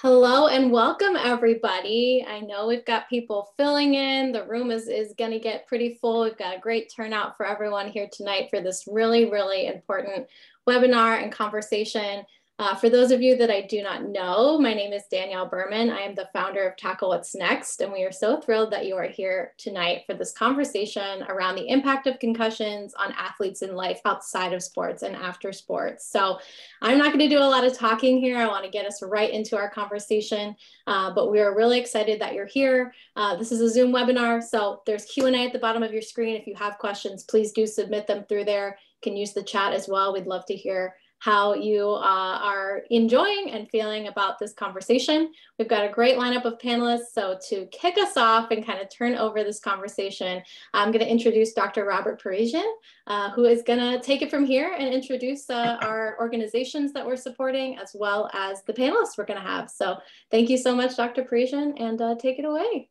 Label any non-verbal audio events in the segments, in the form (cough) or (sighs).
Hello and welcome everybody. I know we've got people filling in. The room is, is going to get pretty full. We've got a great turnout for everyone here tonight for this really, really important webinar and conversation uh, for those of you that I do not know, my name is Danielle Berman. I am the founder of Tackle What's Next, and we are so thrilled that you are here tonight for this conversation around the impact of concussions on athletes in life outside of sports and after sports. So I'm not going to do a lot of talking here. I want to get us right into our conversation, uh, but we are really excited that you're here. Uh, this is a Zoom webinar, so there's Q&A at the bottom of your screen. If you have questions, please do submit them through there. You can use the chat as well. We'd love to hear how you uh, are enjoying and feeling about this conversation. We've got a great lineup of panelists. So to kick us off and kind of turn over this conversation, I'm going to introduce Dr. Robert Parisien, uh, who is going to take it from here and introduce uh, (laughs) our organizations that we're supporting, as well as the panelists we're going to have. So thank you so much, Dr. Parisien, and uh, take it away.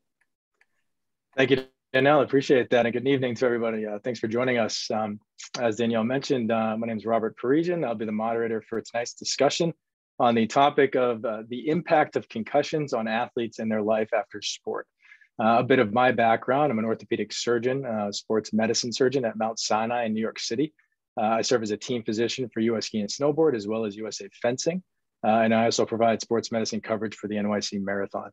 Thank you, Danielle, appreciate that. And good evening to everybody. Uh, thanks for joining us. Um, as Danielle mentioned, uh, my name is Robert Parisien. I'll be the moderator for tonight's discussion on the topic of uh, the impact of concussions on athletes in their life after sport. Uh, a bit of my background, I'm an orthopedic surgeon, uh, sports medicine surgeon at Mount Sinai in New York City. Uh, I serve as a team physician for US Ski and Snowboard, as well as USA Fencing. and I also provide sports medicine coverage for the NYC Marathon.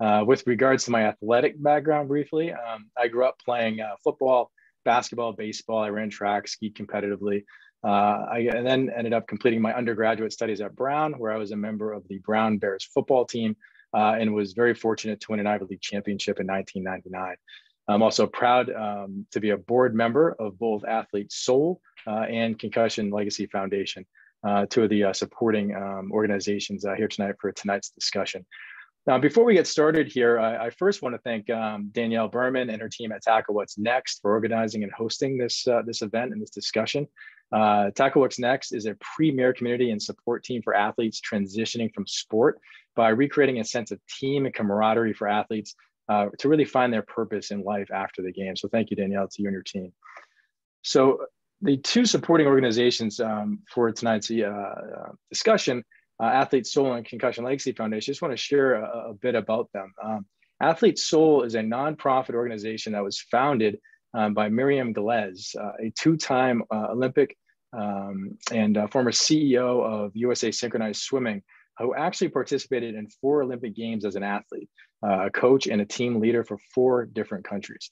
Uh, with regards to my athletic background, briefly, um, I grew up playing uh, football, basketball, baseball. I ran track, skied competitively. Uh, I and then ended up completing my undergraduate studies at Brown, where I was a member of the Brown Bears football team uh, and was very fortunate to win an Ivy League championship in 1999. I'm also proud um, to be a board member of both Athlete Soul uh, and Concussion Legacy Foundation, uh, two of the supporting um, organizations here tonight for tonight's discussion. Now, before we get started here, I, I first want to thank um, Danielle Berman and her team at Tackle What's Next for organizing and hosting this, uh, this event and this discussion. Uh, Tackle What's Next is a premier community and support team for athletes transitioning from sport by recreating a sense of team and camaraderie for athletes uh, to really find their purpose in life after the game. So thank you, Danielle, to you and your team. So the two supporting organizations um, for tonight's uh, discussion uh, Athlete Soul and Concussion Legacy Foundation. I just want to share a, a bit about them. Um, Athlete Soul is a nonprofit organization that was founded um, by Myriam Glez, uh, a two-time uh, Olympic um, and uh, former CEO of USA Synchronized Swimming, who actually participated in four Olympic Games as an athlete, uh, a coach, and a team leader for four different countries.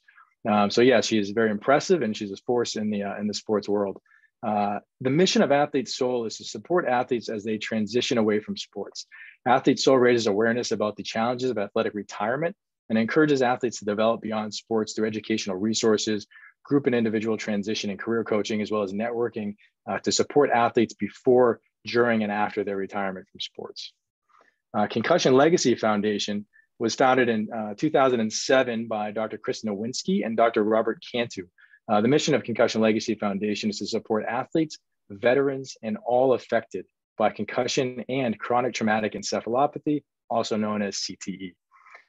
Um, so yeah, she is very impressive, and she's a force in the uh, in the sports world. Uh, the mission of Athlete Soul is to support athletes as they transition away from sports. Athlete Soul raises awareness about the challenges of athletic retirement and encourages athletes to develop beyond sports through educational resources, group and individual transition and career coaching, as well as networking uh, to support athletes before, during, and after their retirement from sports. Uh, Concussion Legacy Foundation was founded in uh, 2007 by Dr. Chris Nowinski and Dr. Robert Cantu, uh, the mission of Concussion Legacy Foundation is to support athletes, veterans, and all affected by concussion and chronic traumatic encephalopathy, also known as CTE.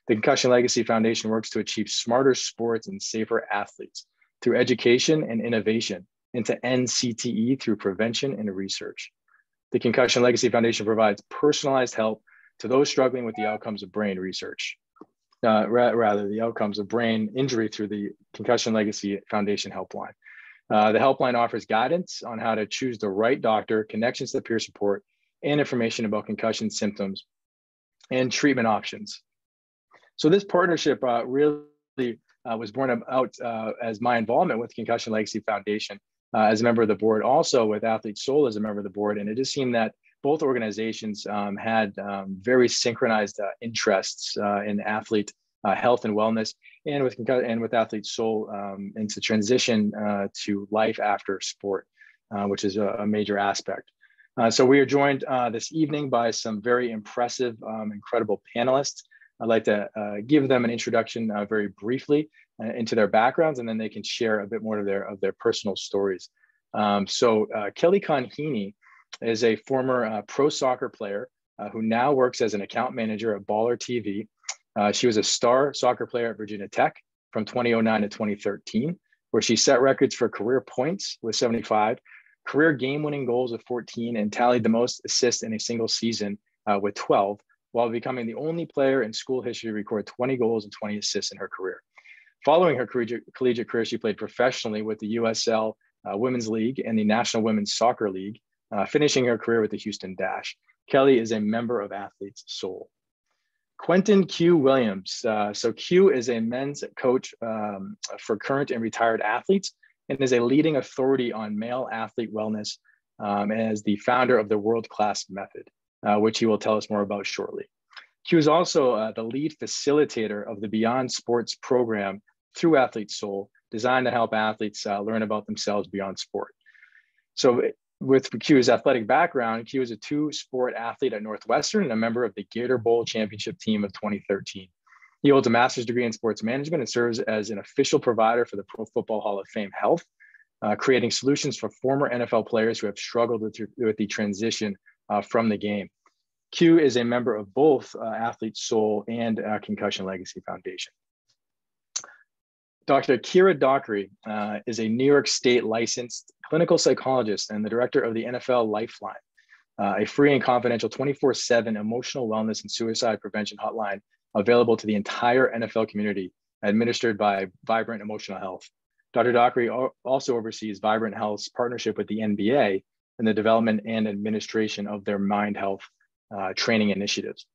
The Concussion Legacy Foundation works to achieve smarter sports and safer athletes through education and innovation and to end CTE through prevention and research. The Concussion Legacy Foundation provides personalized help to those struggling with the outcomes of brain research uh, ra- rather the outcomes of brain injury through the Concussion Legacy Foundation helpline. Uh, the helpline offers guidance on how to choose the right doctor, connections to peer support, and information about concussion symptoms and treatment options. So this partnership uh, really uh, was born out uh, as my involvement with Concussion Legacy Foundation uh, as a member of the board, also with Athlete Soul as a member of the board. And it just seemed that both organizations um, had um, very synchronized uh, interests uh, in athlete uh, health and wellness, and with and with athlete soul um, into transition uh, to life after sport, uh, which is a, a major aspect. So we are joined this evening by some very impressive, um, incredible panelists. I'd like to give them an introduction very briefly into their backgrounds, and then they can share a bit more of their of their personal stories. Um, so Kelly Conheeney is a former uh, pro soccer player uh, who now works as an account manager at Baller TV. Uh, she was a star soccer player at Virginia Tech from 2009 to 2013, where she set records for career points with 75, career game winning goals with 14, and tallied the most assists in a single season uh, with 12 while becoming the only player in school history to record 20 goals and 20 assists in her career. Following her collegiate, collegiate career, she played professionally with the USL uh, Women's League and the National Women's Soccer League, uh, finishing her career with the Houston Dash. Kelly is a member of Athletes Soul. Quentin Q. Williams. Uh, so Q is a men's coach um, for current and retired athletes and is a leading authority on male athlete wellness um, and is the founder of the World Class Method, uh, which he will tell us more about shortly. Q is also uh, the lead facilitator of the Beyond Sports program through Athlete Soul, designed to help athletes uh, learn about themselves beyond sport. So with Q's athletic background, Q is a two-sport athlete at Northwestern and a member of the Gator Bowl championship team of 2013. He holds a master's degree in sports management and serves as an official provider for the Pro Football Hall of Fame Health, uh, creating solutions for former NFL players who have struggled with, with the transition uh, from the game. Q is a member of both uh, Athlete Soul and uh, Concussion Legacy Foundation. Dr. Ciara Dockery uh, is a New York State licensed clinical psychologist and the director of the NFL Lifeline, uh, a free and confidential 24 7 emotional wellness and suicide prevention hotline available to the entire NFL community, administered by Vibrant Emotional Health. Dr. Dockery also oversees Vibrant Health's partnership with the NBA in the development and administration of their mind health uh, training initiatives.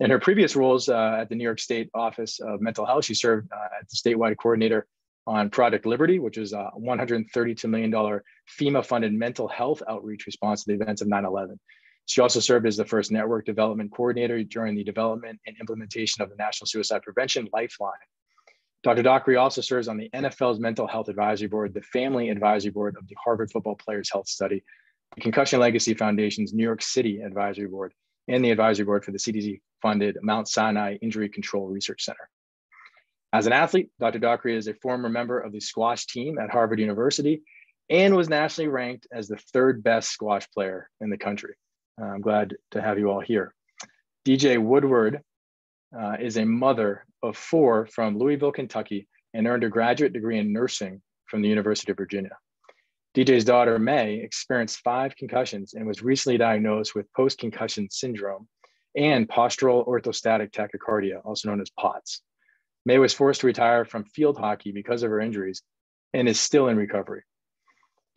In her previous roles uh, at the New York State Office of Mental Health, she served uh, as the statewide coordinator on Project Liberty, which is a $132 million FEMA funded mental health outreach response to the events of 9 11. She also served as the first network development coordinator during the development and implementation of the National Suicide Prevention Lifeline. Dr. Dockery also serves on the NFL's Mental Health Advisory Board, the Family Advisory Board of the Harvard Football Players Health Study, the Concussion Legacy Foundation's New York City Advisory Board, and the advisory board for the CDC funded Mount Sinai Injury Control Research Center. As an athlete, Dr. Dockery is a former member of the squash team at Harvard University and was nationally ranked as the third best squash player in the country. Uh, I'm glad to have you all here. DJ Woodward uh, is a mother of four from Louisville, Kentucky, and earned a graduate degree in nursing from the University of Virginia. DJ's daughter, May, experienced five concussions and was recently diagnosed with post concussion syndrome and postural orthostatic tachycardia, also known as POTS. May was forced to retire from field hockey because of her injuries and is still in recovery.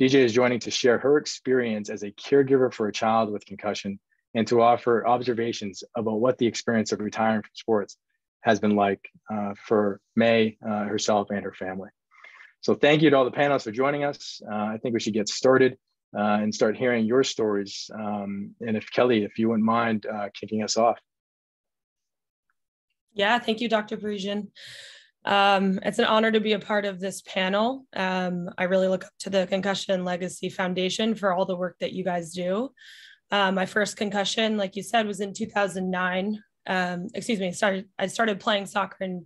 DJ is joining to share her experience as a caregiver for a child with concussion and to offer observations about what the experience of retiring from sports has been like uh, for May uh, herself and her family. So thank you to all the panelists for joining us. Uh, I think we should get started uh, and start hearing your stories. Um, and if Kelly, if you wouldn't mind uh, kicking us off. Yeah, thank you, Dr. Parisien. Um, it's an honor to be a part of this panel. Um, I really look up to the Concussion Legacy Foundation for all the work that you guys do. Uh, my first concussion, like you said, was in 2009. Um, excuse me, started, I started playing soccer in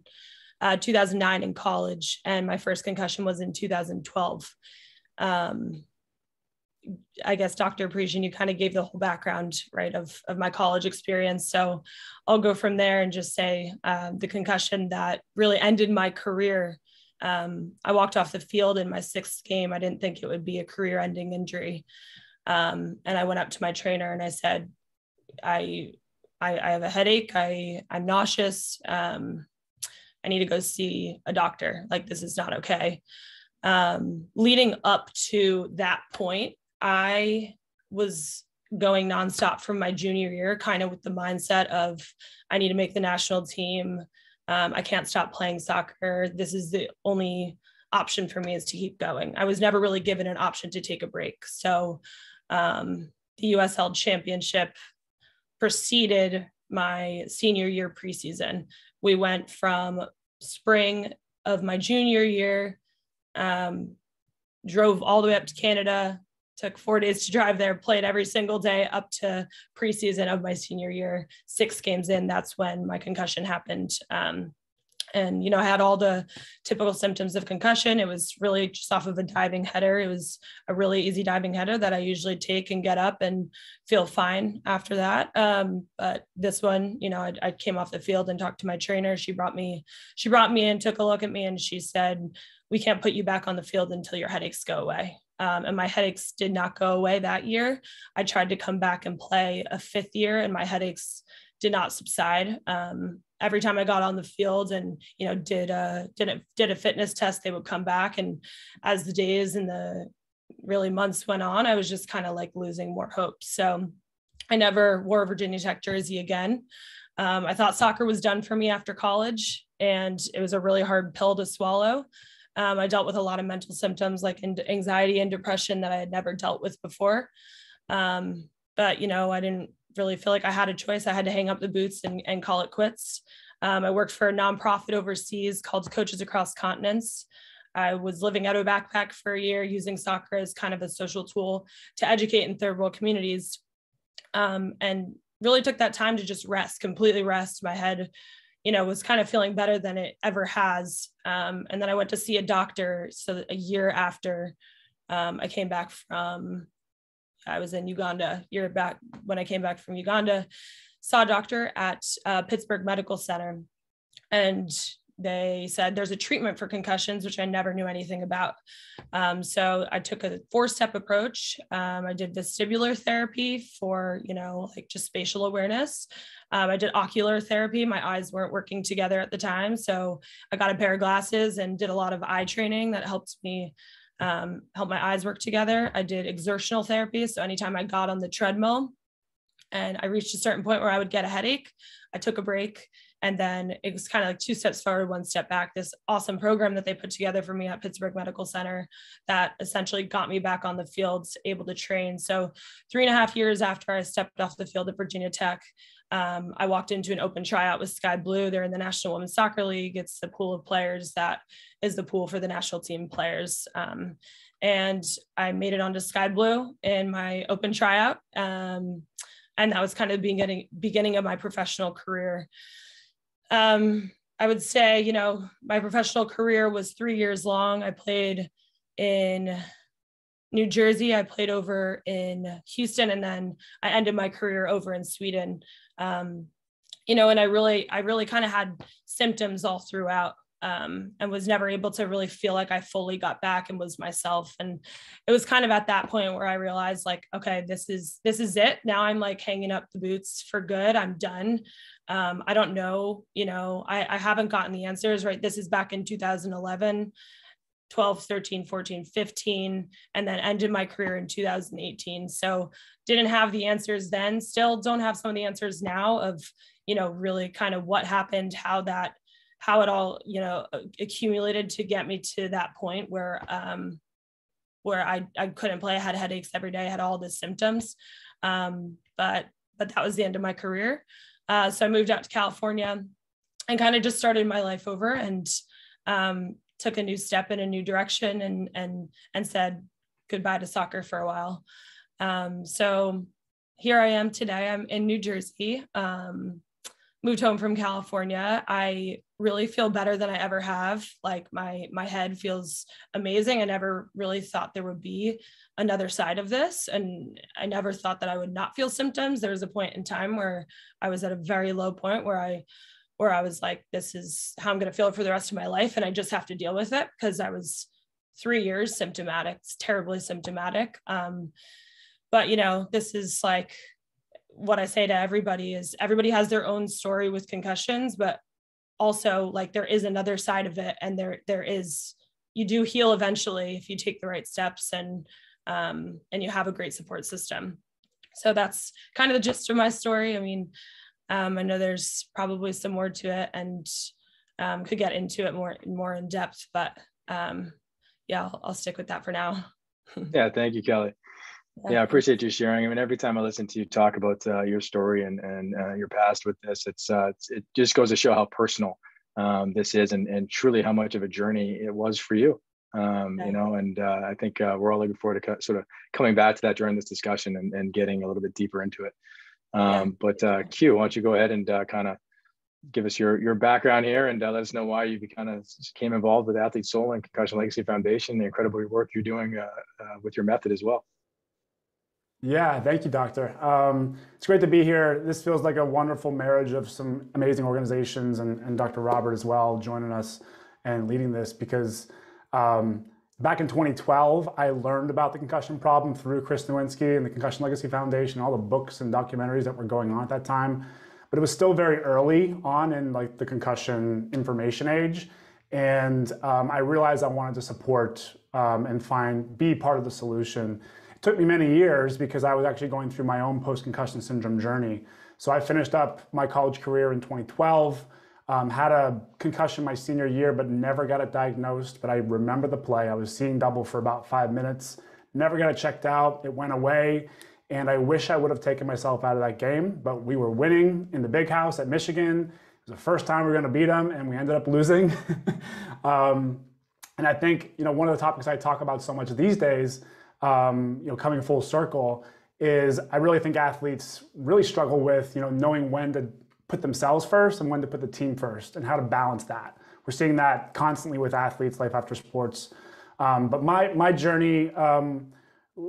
uh, 2009 in college, and my first concussion was in 2012. Um, I guess Dr. Parisien, you kind of gave the whole background, right, of, of my college experience. So I'll go from there and just say uh, the concussion that really ended my career. Um, I walked off the field in my sixth game. I didn't think it would be a career ending injury. Um, and I went up to my trainer and I said, I, I, I have a headache. I, I'm nauseous. Um, I need to go see a doctor. Like, this is not okay. Um, leading up to that point, I was going nonstop from my junior year, kind of with the mindset of I need to make the national team. Um, I can't stop playing soccer. This is the only option for me is to keep going. I was never really given an option to take a break. So um, the USL championship preceded my senior year preseason we went from spring of my junior year, um, drove all the way up to Canada, took four days to drive there, played every single day up to preseason of my senior year. Six games in, that's when my concussion happened. Um, and you know i had all the typical symptoms of concussion. It was really just off of a diving header. It was a really easy diving header that i usually take and get up and feel fine after that. Um, but this one you know I, I, came off the field and talked to my trainer. She brought me she brought me in took a look at me and she said we can't put you back on the field until your headaches go away. Um, and my headaches did not go away that year. I tried to come back and play a fifth year and my headaches did not subside. Um, every time I got on the field and you know did a did a did a fitness test, they would come back. And as the days and the really months went on, I was just kind of like losing more hope. So I never wore a Virginia Tech jersey again. Um, I thought soccer was done for me after college, and it was a really hard pill to swallow. Um, I dealt with a lot of mental symptoms like anxiety and depression that I had never dealt with before. Um, but, you know, I didn't really feel like I had a choice. I had to hang up the boots and, and call it quits. Um, I worked for a nonprofit overseas called Coaches Across Continents. I was living out of a backpack for a year using soccer as kind of a social tool to educate in third world communities. Um, and really took that time to just rest, completely rest. My head you know, was kind of feeling better than it ever has. Um, and then I went to see a doctor. So a year after um, I came back from, I was in Uganda, year back when I came back from Uganda, saw a doctor at uh, Pittsburgh Medical Center. And they said there's a treatment for concussions, which I never knew anything about. Um, so I took a four step approach. Um, I did vestibular therapy for, you know, like just spatial awareness. Um, I did ocular therapy. My eyes weren't working together at the time. So I got a pair of glasses and did a lot of eye training that helped me um, help my eyes work together. I did exertional therapy. So anytime I got on the treadmill and I reached a certain point where I would get a headache, I took a break and then it was kind of like two steps forward, one step back. This awesome program that they put together for me at Pittsburgh Medical Center that essentially got me back on the fields, able to train. So, three and a half years after I stepped off the field at Virginia Tech, um, I walked into an open tryout with Sky Blue. They're in the National Women's Soccer League. It's the pool of players that is the pool for the national team players. Um, and I made it onto Sky Blue in my open tryout. Um, and that was kind of beginning, beginning of my professional career. Um, I would say, you know, my professional career was three years long. I played in New Jersey, I played over in Houston, and then I ended my career over in Sweden. Um, you know, and I really, I really kind of had symptoms all throughout um, and was never able to really feel like I fully got back and was myself. And it was kind of at that point where I realized like, okay, this is, this is it. Now I'm like hanging up the boots for good. I'm done. Um, I don't know, you know, I, I haven't gotten the answers, right? This is back in 2011. 12 13 14 15 and then ended my career in 2018 so didn't have the answers then still don't have some of the answers now of you know really kind of what happened how that how it all you know accumulated to get me to that point where um where I, I couldn't play. I had headaches every day. I had all the symptoms. Um, but but that was the end of my career. Uh, so I moved out to California and kind of just started my life over and um, took a new step in a new direction and and and said goodbye to soccer for a while. Um, so here I am today. I'm in New Jersey. Um, moved home from California, I really feel better than I ever have. Like my my head feels amazing. I never really thought there would be another side of this and I never thought that I would not feel symptoms. There was a point in time where I was at a very low point where I where I was like this is how I'm going to feel for the rest of my life and I just have to deal with it because I was 3 years symptomatic, terribly symptomatic. Um but you know, this is like what I say to everybody is everybody has their own story with concussions, but also like there is another side of it, and there there is you do heal eventually if you take the right steps and um, and you have a great support system. So that's kind of the gist of my story. I mean, um, I know there's probably some more to it, and um, could get into it more more in depth, but um, yeah, I'll, I'll stick with that for now. (laughs) yeah, thank you, Kelly. Yeah, I appreciate you sharing. I mean, every time I listen to you talk about uh, your story and and uh, your past with this, it's, uh, it's, it just goes to show how personal um, this is, and and truly how much of a journey it was for you. Um, You know, and uh, I think uh, we're all looking forward to sort of coming back to that during this discussion and, and getting a little bit deeper into it. Um. But uh, Q, why don't you go ahead and uh, kind of give us your your background here and uh, let us know why you kind of came involved with Athlete Soul and Concussion Legacy Foundation, the incredible work you're doing uh, uh, with your method as well. Yeah, thank you, Doctor. Um, it's great to be here. This feels like a wonderful marriage of some amazing organizations and, and Dr. Robert as well joining us and leading this because um, back in 2012, I learned about the concussion problem through Chris Nowinski and the Concussion Legacy Foundation, all the books and documentaries that were going on at that time. but it was still very early on in like the concussion information age. And um, I realized I wanted to support um, and find, be part of the solution. It took me many years because I was actually going through my own post-concussion syndrome journey. So I finished up my college career in 2012, um, had a concussion my senior year, but never got it diagnosed. But I remember the play. I was seeing double for about five minutes, never got it checked out. It went away. And I wish I would have taken myself out of that game, but we were winning in the big house at Michigan. It was the first time we were going to beat them, and we ended up losing. (laughs) um, and I think you know one of the topics I talk about so much these days, um, you know, coming full circle, is I really think athletes really struggle with you know knowing when to put themselves first and when to put the team first, and how to balance that. We're seeing that constantly with athletes, life after sports. Um, but my my journey um,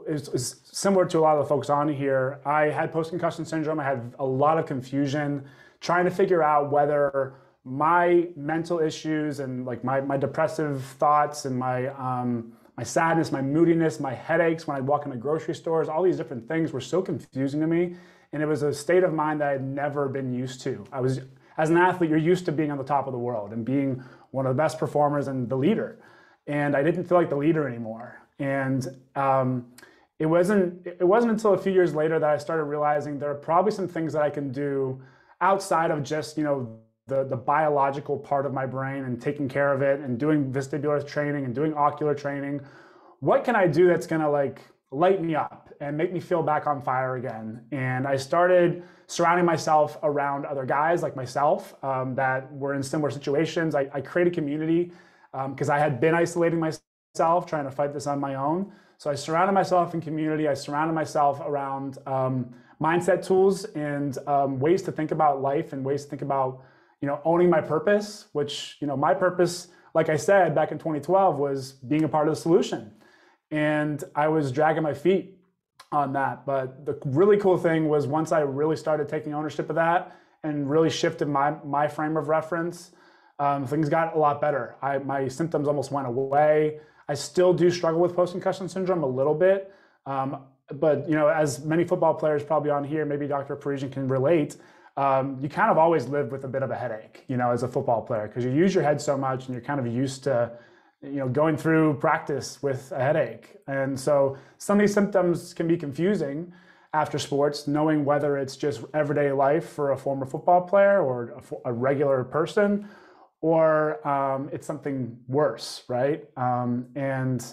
is, is, similar to a lot of the folks on here. I had post concussion syndrome. I had a lot of confusion trying to figure out whether my mental issues and like my, my depressive thoughts and my um, my sadness, my moodiness, my headaches when I walk into grocery stores, all these different things were so confusing to me. And it was a state of mind that I had never been used to. I was, as an athlete, you're used to being on the top of the world and being one of the best performers and the leader. And I didn't feel like the leader anymore. And um, it wasn't it wasn't until a few years later that I started realizing there are probably some things that I can do outside of just you know the the biological part of my brain and taking care of it and doing vestibular training and doing ocular training. What can I do that's to like light me up and make me feel back on fire again? And I started surrounding myself around other guys like myself um, that were in similar situations. I, I created community because um, I had been isolating myself trying to fight this on my own. So I surrounded myself in community. I surrounded myself around um, mindset tools and um, ways to think about life and ways to think about, you know, owning my purpose. Which you know, my purpose, like I said back in 2012, was being a part of the solution, and I was dragging my feet on that. But the really cool thing was once I really started taking ownership of that and really shifted my my frame of reference, um, things got a lot better. I, my symptoms almost went away. I still do struggle with post-concussion syndrome a little bit. Um, but you know, as many football players probably on here, maybe Dr. Parisien can relate. Um, you kind of always live with a bit of a headache, you know, as a football player, because you use your head so much and you're kind of used to, you know, going through practice with a headache. And so some of these symptoms can be confusing after sports, knowing whether it's just everyday life for a former football player or a, a regular person, or um, it's something worse, right? Um, and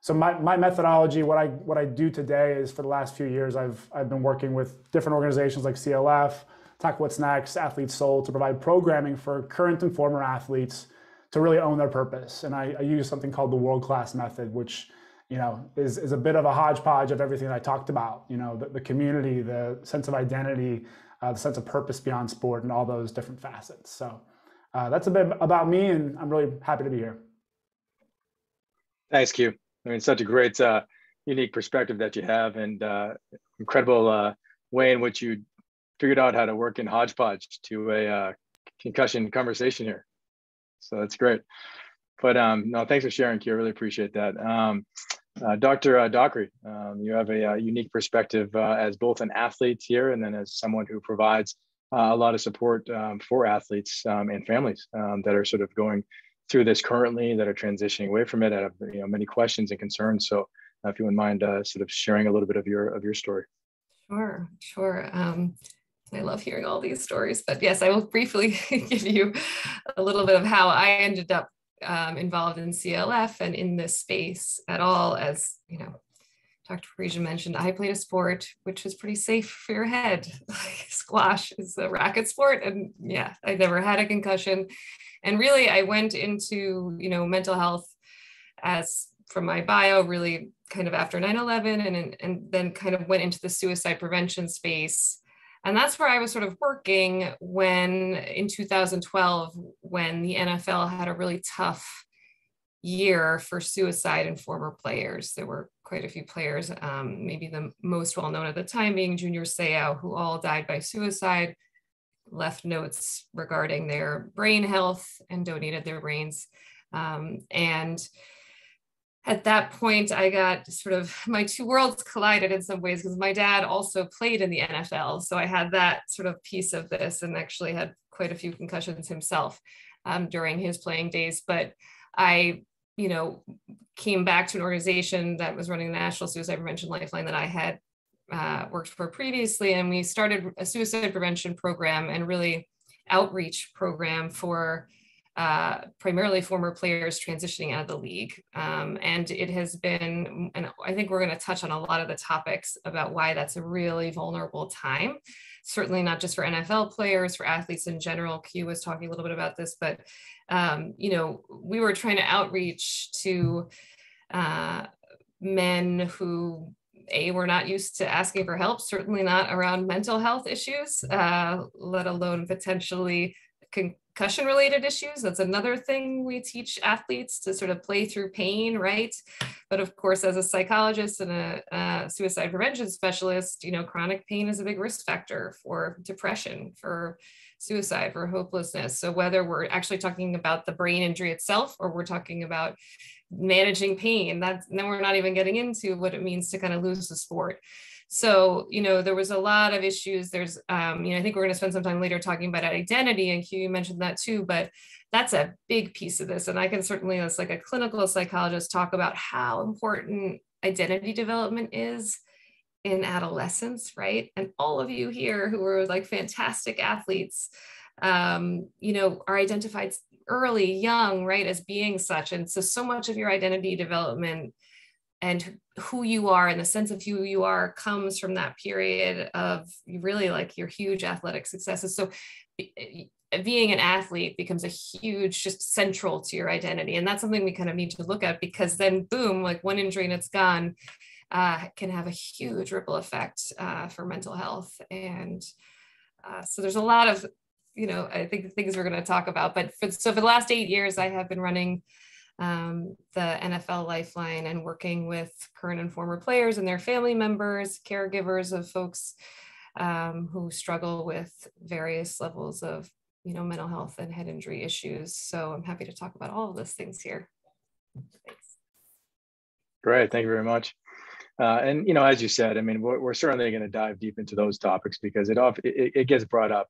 so my, my methodology, what I what I do today is for the last few years, I've I've been working with different organizations like CLF, Talk What's Next, Athlete Soul to provide programming for current and former athletes to really own their purpose. And I, I use something called the world class method, which you know is is a bit of a hodgepodge of everything I talked about. You know, the, the community, the sense of identity, uh, the sense of purpose beyond sport, and all those different facets. So uh, that's a bit about me, and I'm really happy to be here. Thanks, Q. I mean, such a great, uh, unique perspective that you have, and uh, incredible uh, way in which you figured out how to work in hodgepodge to a uh, concussion conversation here. So that's great. But um, no, thanks for sharing. I really appreciate that. Um, uh, Dr. Uh, Dockery, um, you have a, a unique perspective uh, as both an athlete here and then as someone who provides uh, a lot of support um, for athletes um, and families um, that are sort of going through this currently, that are transitioning away from it, have you know many questions and concerns. So, uh, if you wouldn't mind, uh, sort of sharing a little bit of your of your story. Sure, sure. Um, I love hearing all these stories, but yes, I will briefly (laughs) give you a little bit of how I ended up um, involved in CLF and in this space at all. As you know, Dr. Parisien mentioned, I played a sport which was pretty safe for your head. (laughs) Squash is a racket sport. And yeah, I never had a concussion. And really, I went into, you know, mental health as from my bio, really kind of after 9 11, and, and then kind of went into the suicide prevention space. And that's where I was sort of working when in 2012, when the NFL had a really tough year for suicide in former players. There were quite a few players, um, maybe the most well known at the time being Junior Seau, who all died by suicide, left notes regarding their brain health and donated their brains. Um, and at that point, I got sort of (laughs) my two worlds collided in some ways because my dad also played in the NFL. So I had that sort of piece of this and actually had quite a few concussions himself um, during his playing days. But I, you know, came back to an organization that was running the National Suicide Prevention Lifeline that I had uh, worked for previously. And we started a suicide prevention program and really outreach program for uh, primarily former players transitioning out of the league. Um, and it has been, and I think we're going to touch on a lot of the topics about why that's a really vulnerable time. Certainly not just for NFL players, for athletes in general. Q was talking a little bit about this, but um, you know, we were trying to outreach to uh, men who a we're not used to asking for help certainly not around mental health issues uh, let alone potentially concussion related issues. That's another thing we teach athletes to sort of play through pain, right? But of course, as a psychologist and a, suicide prevention specialist, you know, chronic pain is a big risk factor for depression, for suicide, for hopelessness. So whether we're actually talking about the brain injury itself or we're talking about managing pain, that's then we're not even getting into what it means to kind of lose the sport. So, you know, there was a lot of issues. There's, um, you know, I think we're going to spend some time later talking about identity, and Q, you mentioned that too, but that's a big piece of this. And I can certainly, as like a clinical psychologist, talk about how important identity development is in adolescence, right? And all of you here who are like fantastic athletes, um, you know, are identified early, young, right, as being such. And so, so much of your identity development and who you are and the sense of who you are comes from that period of really like your huge athletic successes. So being an athlete becomes a huge just central to your identity. And that's something we kind of need to look at because then boom like one injury and it's gone uh, can have a huge ripple effect uh, for mental health. And uh, so there's a lot of you know i think things we're going to talk about. But for, so for the last eight years i have been running um, the NFL Lifeline and working with current and former players and their family members, caregivers of folks um, who struggle with various levels of you know mental health and head injury issues. So I'm happy to talk about all of those things here. Thanks. Great, thank you very much. Uh, and you know, as you said, I mean, we're, we're certainly going to dive deep into those topics because it, it it gets brought up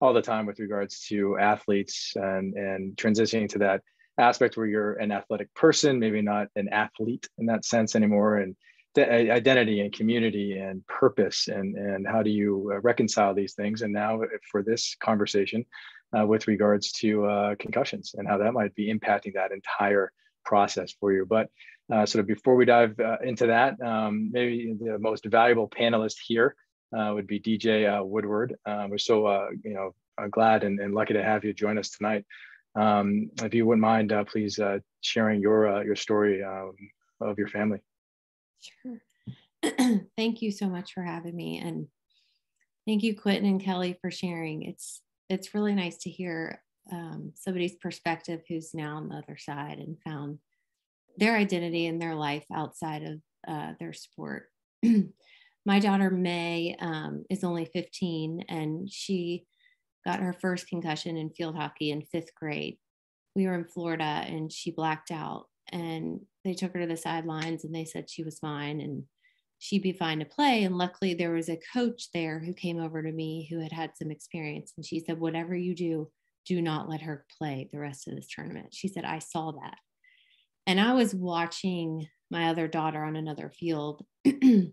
all the time with regards to athletes and and transitioning to that aspect where you're an athletic person, maybe not an athlete in that sense anymore, and identity and community and purpose and and how do you uh, reconcile these things? And now for this conversation uh, with regards to uh, concussions and how that might be impacting that entire process for you. But uh, sort of before we dive uh, into that um, maybe the most valuable panelist here uh, would be dj woodward. We're so you know glad and, and lucky to have you join us tonight um, if you wouldn't mind, uh, please uh, sharing your uh, your story um, of your family. Sure. (clears throat) thank you so much for having me, and thank you, Quentin and Kelly, for sharing. It's it's really nice to hear um, somebody's perspective who's now on the other side and found their identity and their life outside of uh, their sport. (clears throat) My daughter May um, is only 15, and she got her first concussion in field hockey in fifth grade. We were in Florida and she blacked out and they took her to the sidelines and they said she was fine and she'd be fine to play. And luckily, there was a coach there who came over to me who had had some experience. And she said, Whatever you do, do not let her play the rest of this tournament. She said, I saw that. And I was watching my other daughter on another field. (clears throat) and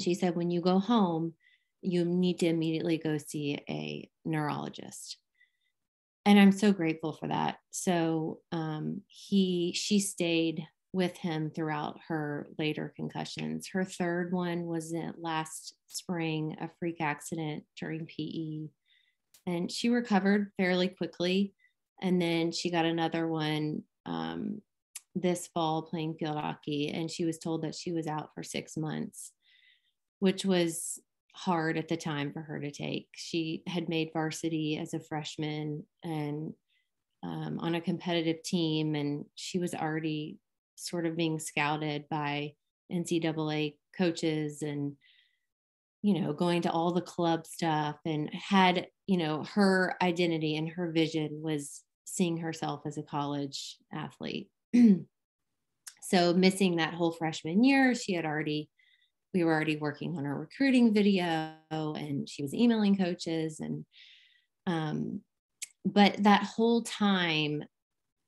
she said, When you go home, you need to immediately go see a neurologist. And i'm so grateful for that. So um, he she stayed with him throughout her later concussions. Her third one was last spring a freak accident during pe and she recovered fairly quickly. And then she got another one um, this fall playing field hockey. And she was told that she was out for six months which was hard at the time for her to take. She had made varsity as a freshman and um, on a competitive team, and she was already sort of being scouted by NCAA coaches and you know going to all the club stuff and had you know her identity and her vision was seeing herself as a college athlete (clears throat) So missing that whole freshman year, she had already, we were already working on our recruiting video and she was emailing coaches and um, but that whole time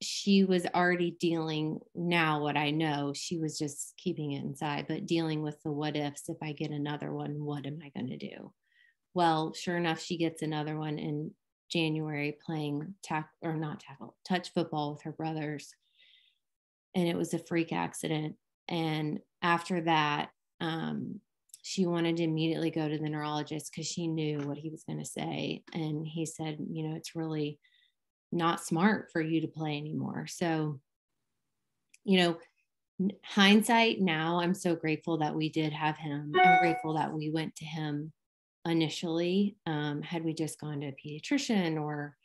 she was already dealing now what i know she was just keeping it inside but dealing with the what ifs if i get another one what am i going to do? Well sure enough she gets another one in january playing tack or not tackle touch football with her brothers. And it was a freak accident. And after that um, she wanted to immediately go to the neurologist because she knew what he was going to say and he said you know it's really not smart for you to play anymore. So, you know, hindsight now, I'm so grateful that we did have him. I'm grateful that we went to him initially. Um, had we just gone to a pediatrician or,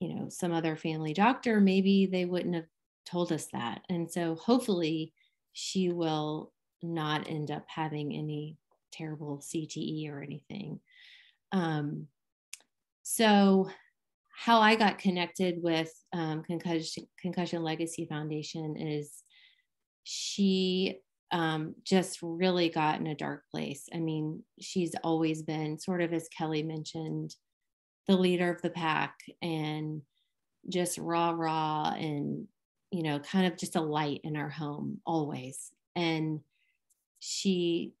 you know, some other family doctor, maybe they wouldn't have told us that. And so hopefully she will not end up having any terrible CTE or anything. Um, so how I got connected with um, Concussion, Concussion Legacy Foundation is she um, just really got in a dark place. I mean, she's always been sort of, as Kelly mentioned, the leader of the pack and just raw, raw, and, you know, kind of just a light in our home always. And she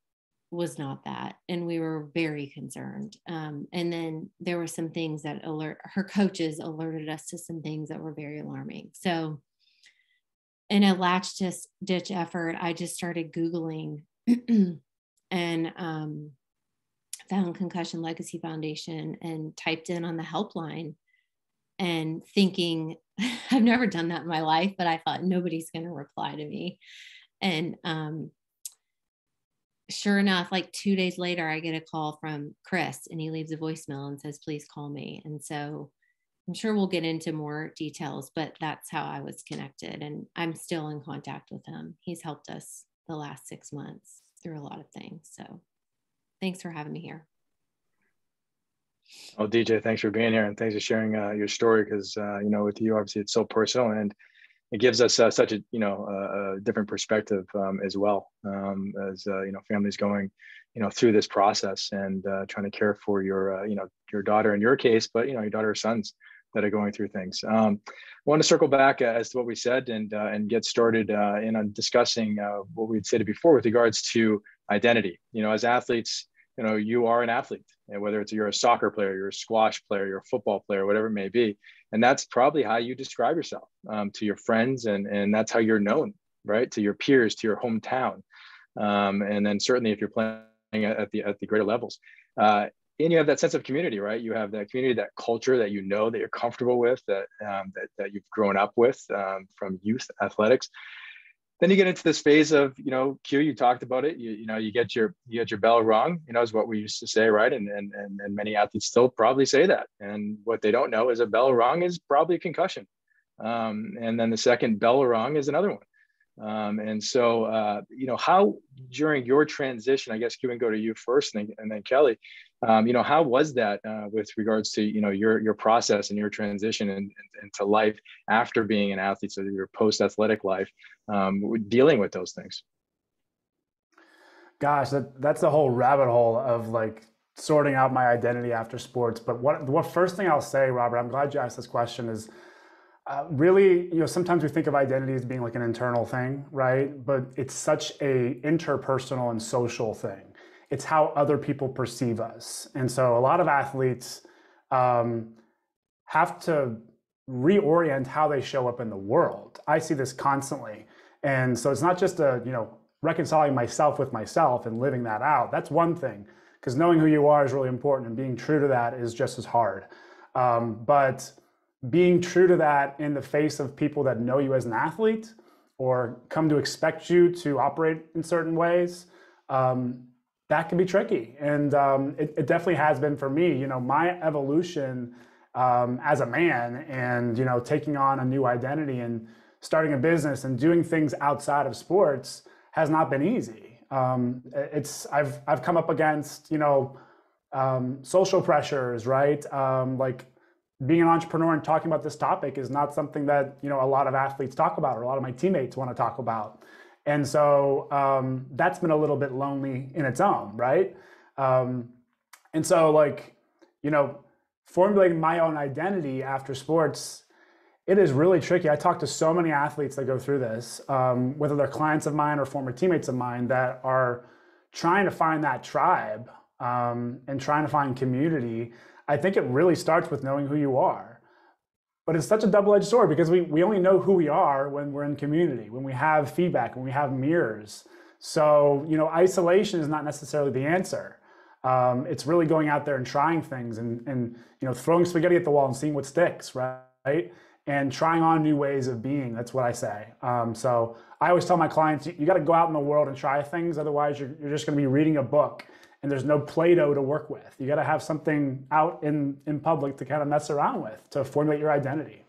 was not that and we were very concerned. Um, and then there were some things that alert her coaches alerted us to some things that were very alarming. So in a latch ditch effort i just started googling (clears throat) and um, found concussion legacy foundation and typed in on the helpline and thinking (laughs) i've never done that in my life but i thought nobody's going to reply to me. And um, sure enough, like two days later, I get a call from Chris and he leaves a voicemail and says, please call me. And so I'm sure we'll get into more details, but that's how I was connected. And I'm still in contact with him. He's helped us the last six months through a lot of things. So thanks for having me here. Oh, DJ, thanks for being here and thanks for sharing uh, your story because, uh, you know, with you, obviously it's so personal and it gives us uh, such a you know a, a different perspective um, as well um, as uh, you know families going you know through this process and uh, trying to care for your uh, you know your daughter in your case but you know your daughter or sons that are going through things. Um, i want to circle back as to what we said and uh, and get started uh, in on discussing what we'd said before with regards to identity. You know as athletes you know you are an athlete and whether it's you're a soccer player you're a squash player you're a football player whatever it may be. And that's probably how you describe yourself um, to your friends and and that's how you're known right? To your peers to your hometown. Um, and then certainly if you're playing at the at the greater levels uh, and you have that sense of community right? You have that community that culture that you know that you're comfortable with that um, that, that you've grown up with um, from youth athletics then you get into this phase of you know q you talked about it. You, you know you get your you get your bell rung you know is what we used to say right? And, and and and many athletes still probably say that. And what they don't know is a bell rung is probably a concussion. Um, and then the second bell rung is another one. Um, and so, uh, you know, how during your transition, I guess, Q and go to you first and then, and then Kelly, um, you know, how was that uh, with regards to, you know, your, your process and your transition in, in, into life after being an athlete, so your post athletic life, um, dealing with those things? Gosh, that, that's a whole rabbit hole of like sorting out my identity after sports. But what, what first thing I'll say, Robert, I'm glad you asked this question is, uh, really, you know, sometimes we think of identity as being like an internal thing, right? But it's such a interpersonal and social thing. It's how other people perceive us, and so a lot of athletes um, have to reorient how they show up in the world. I see this constantly, and so it's not just a you know reconciling myself with myself and living that out. That's one thing, because knowing who you are is really important, and being true to that is just as hard. Um, but being true to that in the face of people that know you as an athlete or come to expect you to operate in certain ways, um, that can be tricky. And um, it, it, definitely has been for me. You know, my evolution um, as a man and, you know, taking on a new identity and starting a business and doing things outside of sports has not been easy. Um, it's, I've, I've come up against, you know, um, social pressures, right? Um, like being an entrepreneur and talking about this topic is not something that you know a lot of athletes talk about or a lot of my teammates want to talk about and so um, that's been a little bit lonely in its own right? Um, and so like you know formulating my own identity after sports it is really tricky. I talk to so many athletes that go through this um, whether they're clients of mine or former teammates of mine that are trying to find that tribe um, and trying to find community. I think it really starts with knowing who you are. But it's such a double-edged sword because we, we only know who we are when we're in community, when we have feedback, when we have mirrors. So, you know, isolation is not necessarily the answer. Um, it's really going out there and trying things and, and, you know, throwing spaghetti at the wall and seeing what sticks, right? And trying on new ways of being. That's what I say. Um, so I always tell my clients, you, you got to go out in the world and try things. Otherwise, you're, you're just going to be reading a book and there's no Play-Doh to work with. You got to have something out in, in public to kind of mess around with to formulate your identity.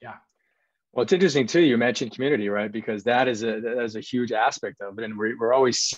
Yeah. Well, it's interesting too. You mentioned community, right? Because that is a that is a huge aspect of it, and we're, we're always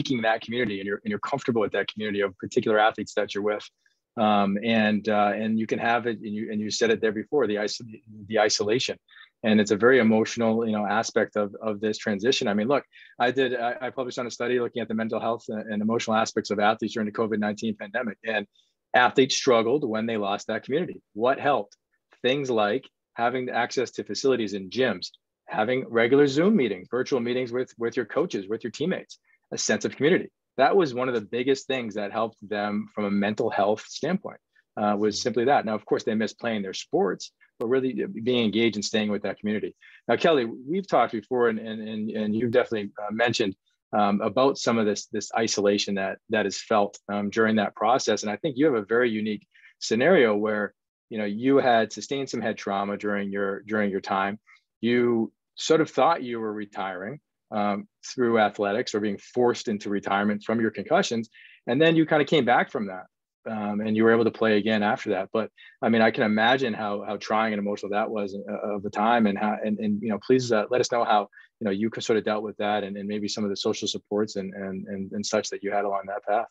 seeking that community, and you're and you're comfortable with that community of particular athletes that you're with, um, and uh, and you can have it, and you and you said it there before the iso- the isolation and it's a very emotional you know aspect of, of this transition. I mean look i did I, I, published on a study looking at the mental health and emotional aspects of athletes during the covid-19 pandemic and athletes struggled when they lost that community. What helped? Things like having access to facilities and gyms having regular zoom meetings virtual meetings with with your coaches with your teammates a sense of community. That was one of the biggest things that helped them from a mental health standpoint uh, was simply that now of course they miss playing their sports but really being engaged and staying with that community. Now, Kelly, we've talked before, and and and you've definitely uh, mentioned um, about some of this this isolation that that is felt um, during that process, and I think you have a very unique scenario where you know you had sustained some head trauma during your during your time. You sort of thought you were retiring um, through athletics or being forced into retirement from your concussions, and then you kind of came back from that um, and you were able to play again after that. But I mean, I can imagine how how trying and emotional that was uh, of the time, and how and, and you know, please uh, let us know how you know you could sort of dealt with that, and, and maybe some of the social supports and and and, and such that you had along that path.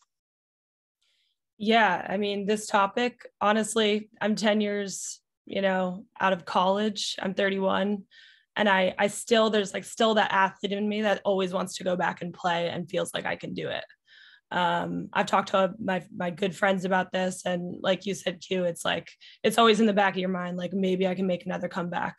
Yeah, I mean, this topic, honestly, I'm 10 years, you know, out of college. I'm 31 and I I still there's like still that athlete in me that always wants to go back and play and feels like I can do it um, I've talked to my my good friends about this, and like you said, Q, it's like it's always in the back of your mind, like maybe I can make another comeback.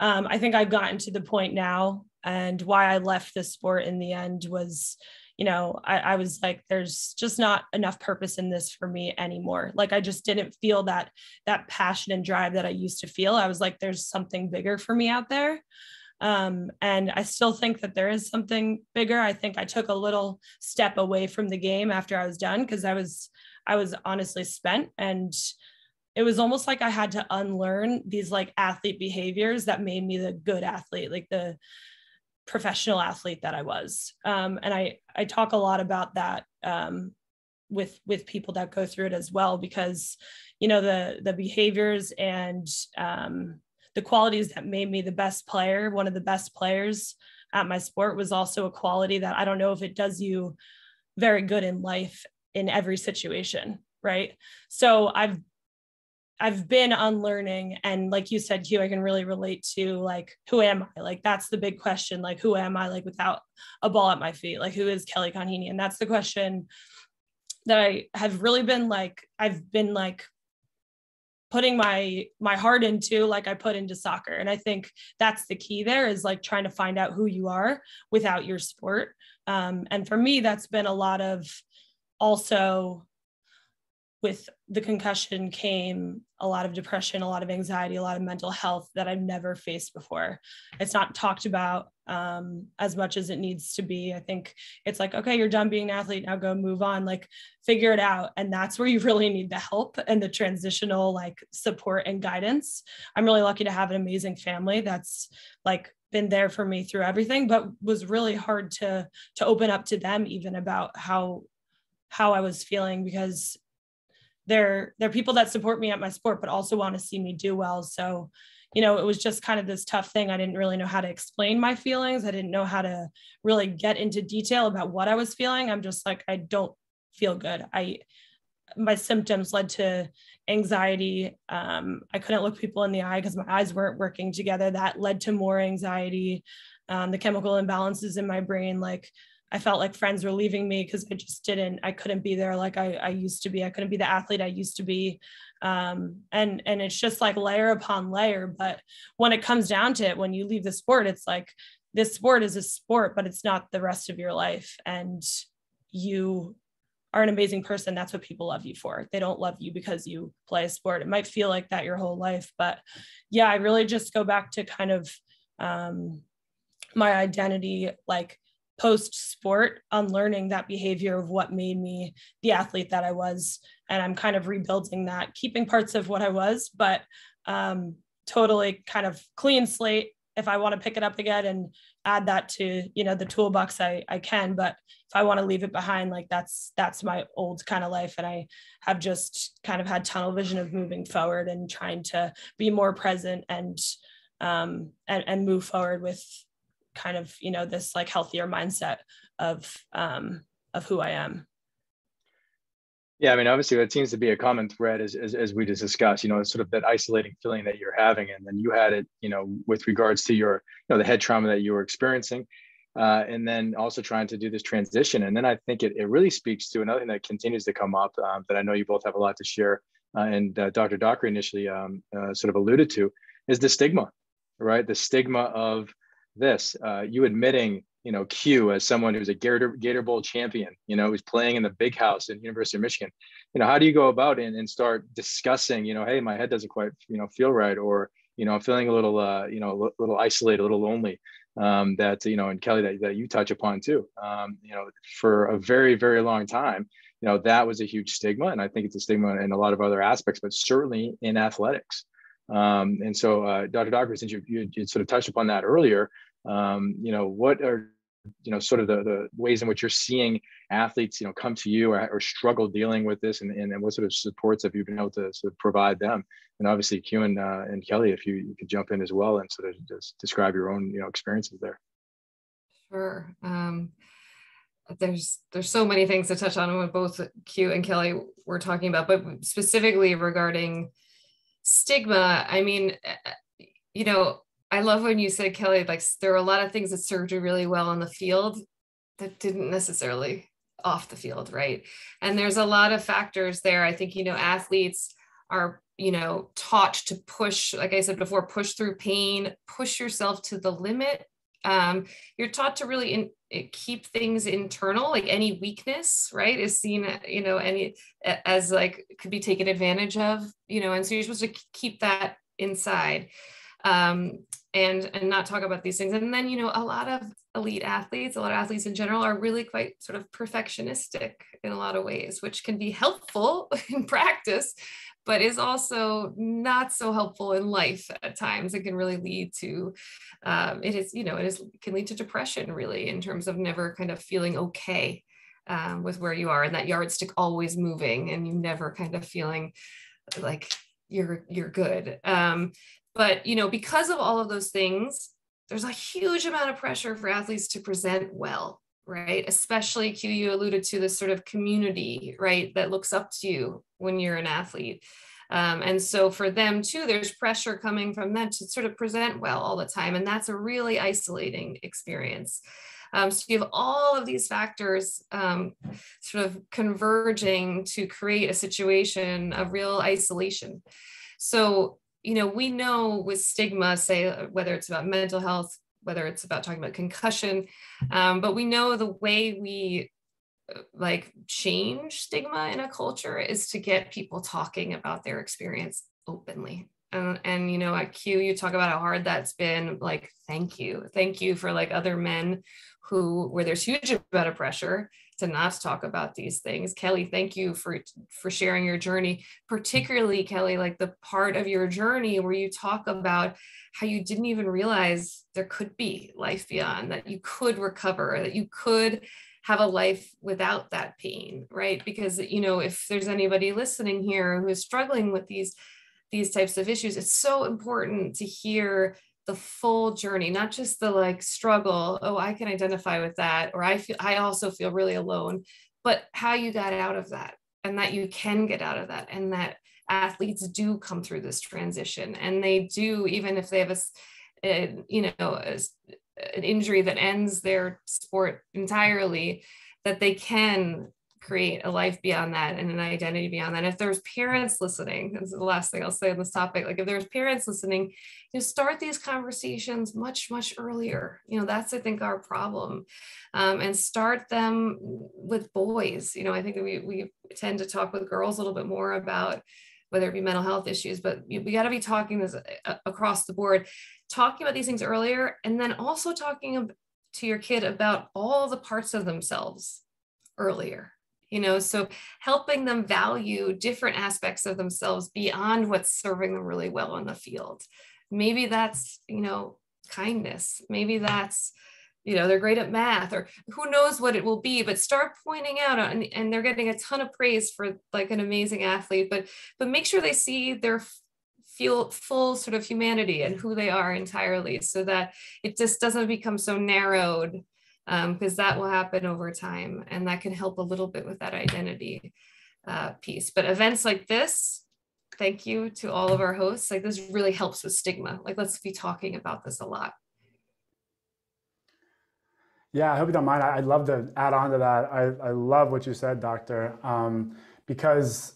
Um, I think I've gotten to the point now, and why I left this sport in the end was, you know, I, I was like, there's just not enough purpose in this for me anymore. Like I just didn't feel that that passion and drive that I used to feel. I was like, there's something bigger for me out there. Um, and I still think that there is something bigger. I think I took a little step away from the game after I was done because I was I was honestly spent and it was almost like I had to unlearn these like athlete behaviors that made me the good athlete, like the professional athlete that I was. Um, and I I talk a lot about that um, with with people that go through it as well because you know the the behaviors and um, the qualities that made me the best player, one of the best players at my sport was also a quality that I don't know if it does you very good in life in every situation, right? So I've I've been unlearning and like you said Q I can really relate to like who am I? Like that's the big question like who am I like without a ball at my feet? Like who is Kelly Conheeney? And that's the question that I have really been like I've been like putting my my heart into like I put into soccer. And I think that's the key there is like trying to find out who you are without your sport. Um, and for me, that's been a lot of also with the concussion came a lot of depression, a lot of anxiety, a lot of mental health that I've never faced before. It's not talked about um, as much as it needs to be. I think it's like, okay, you're done being an athlete, now go move on, like figure it out. And that's where you really need the help and the transitional like support and guidance. I'm really lucky to have an amazing family that's like been there for me through everything, but was really hard to to open up to them even about how how I was feeling because they're they're people that support me at my sport but also want to see me do well so you know it was just kind of this tough thing i didn't really know how to explain my feelings i didn't know how to really get into detail about what i was feeling i'm just like i don't feel good i my symptoms led to anxiety. Um, I couldn't look people in the eye because my eyes weren't working together. That led to more anxiety. Um, the chemical imbalances in my brain, like I felt like friends were leaving me because I just didn't, I couldn't be there like I, I used to be. I couldn't be the athlete I used to be. Um, and and it's just like layer upon layer. But when it comes down to it, when you leave the sport, it's like this sport is a sport, but it's not the rest of your life. And you are an amazing person. That's what people love you for. They don't love you because you play a sport. It might feel like that your whole life, but yeah, I really just go back to kind of um, my identity, like post sport, unlearning that behavior of what made me the athlete that I was. And I'm kind of rebuilding that, keeping parts of what I was, but um, totally kind of clean slate. If I want to pick it up again and add that to you know the toolbox I, I can but if i want to leave it behind like that's that's my old kind of life and i have just kind of had tunnel vision of moving forward and trying to be more present and um and, and move forward with kind of you know this like healthier mindset of um of who i am yeah, I mean, obviously, that seems to be a common thread as, as, as we just discussed. You know, sort of that isolating feeling that you're having, and then you had it, you know, with regards to your, you know, the head trauma that you were experiencing, uh, and then also trying to do this transition. And then I think it, it really speaks to another thing that continues to come up um, that I know you both have a lot to share, uh, and uh, Dr. Dockery initially um, uh, sort of alluded to, is the stigma, right? The stigma of this, uh, you admitting you know, Q as someone who's a Gator, Gator Bowl champion, you know, who's playing in the big house at University of Michigan. You know, how do you go about and, and start discussing, you know, hey, my head doesn't quite, you know, feel right, or, you know, I'm feeling a little, uh, you know, a little isolated, a little lonely. Um, that, you know, and Kelly, that, that you touch upon too. Um, you know, for a very, very long time, you know, that was a huge stigma. And I think it's a stigma in a lot of other aspects, but certainly in athletics. Um, and so, uh, Dr. Dockery, since you, you, you, sort of touched upon that earlier, um, you know, what are you know sort of the, the ways in which you're seeing athletes you know come to you or, or struggle dealing with this and, and, and, what sort of supports have you been able to sort of provide them and obviously Q and, uh, and Kelly if you, you could jump in as well and sort of just describe your own you know experiences there sure um, there's there's so many things to touch on with both Q and Kelly were talking about but specifically regarding stigma I mean you know I love when you said, Kelly, like there are a lot of things that served you really well on the field that didn't necessarily off the field, right? And there's a lot of factors there. I think, you know, athletes are, you know, taught to push, like I said before, push through pain, push yourself to the limit. Um, you're taught to really in, eh, keep things internal, like any weakness, right, is seen, you know, any as like could be taken advantage of, you know, and so you're supposed to keep that inside. Um, and and not talk about these things. And then you know a lot of elite athletes a lot of athletes in general are really quite sort of perfectionistic in a lot of ways which can be helpful (laughs) in practice but is also not so helpful in life at times. It can really lead to um, it is you know it is can lead to depression really in terms of never kind of feeling okay um, with where you are and that yardstick always moving and you never kind of feeling like you're you're good. Um, but, you know, because of all of those things, there's a huge amount of pressure for athletes to present well, right? Especially Q, you alluded to this sort of community, right, that looks up to you when you're an athlete. Um, and so for them too, there's pressure coming from them to sort of present well all the time. And that's a really isolating experience. Um, so you have all of these factors um, sort of converging to create a situation of real isolation. So you know, we know with stigma, say uh, whether it's about mental health, whether it's about talking about concussion, um, but we know the way we uh, like change stigma in a culture is to get people talking about their experience openly. And, and you know, at Q, you talk about how hard that's been. Like, thank you, thank you for like other men who where there's huge amount of pressure to not talk about these things. Kelly, thank you for for sharing your journey, particularly Kelly, like the part of your journey where you talk about how you didn't even realize there could be life beyond, that you could recover, that you could have a life without that pain, right? Because you know, if there's anybody listening here who is struggling with these these types of issues, it's so important to hear the full journey not just the like struggle oh i can identify with that or i feel i also feel really alone but how you got out of that and that you can get out of that and that athletes do come through this transition and they do even if they have a, a you know a, an injury that ends their sport entirely that they can create a life beyond that and an identity beyond that. If there's parents listening, this is the last thing I'll say on this topic. Like if there's parents listening, you know, start these conversations much, much earlier. You know, that's I think our problem. Um, and start them with boys. You know, I think we we tend to talk with girls a little bit more about whether it be mental health issues, but we got to be talking this uh, across the board, talking about these things earlier, and then also talking to your kid about all the parts of themselves earlier you know so helping them value different aspects of themselves beyond what's serving them really well on the field. Maybe that's you know kindness. Maybe that's you know they're great at math or who knows what it will be but start pointing out and, and they're getting a ton of praise for like an amazing athlete but but make sure they see their feel full sort of humanity and who they are entirely so that it just doesn't become so narrowed because um, that will happen over time and that can help a little bit with that identity uh, piece. But events like this, thank you to all of our hosts. Like this really helps with stigma. Like let's be talking about this a lot. Yeah, I hope you don't mind. I'd love to add on to that. I, I love what you said, Doctor, um, because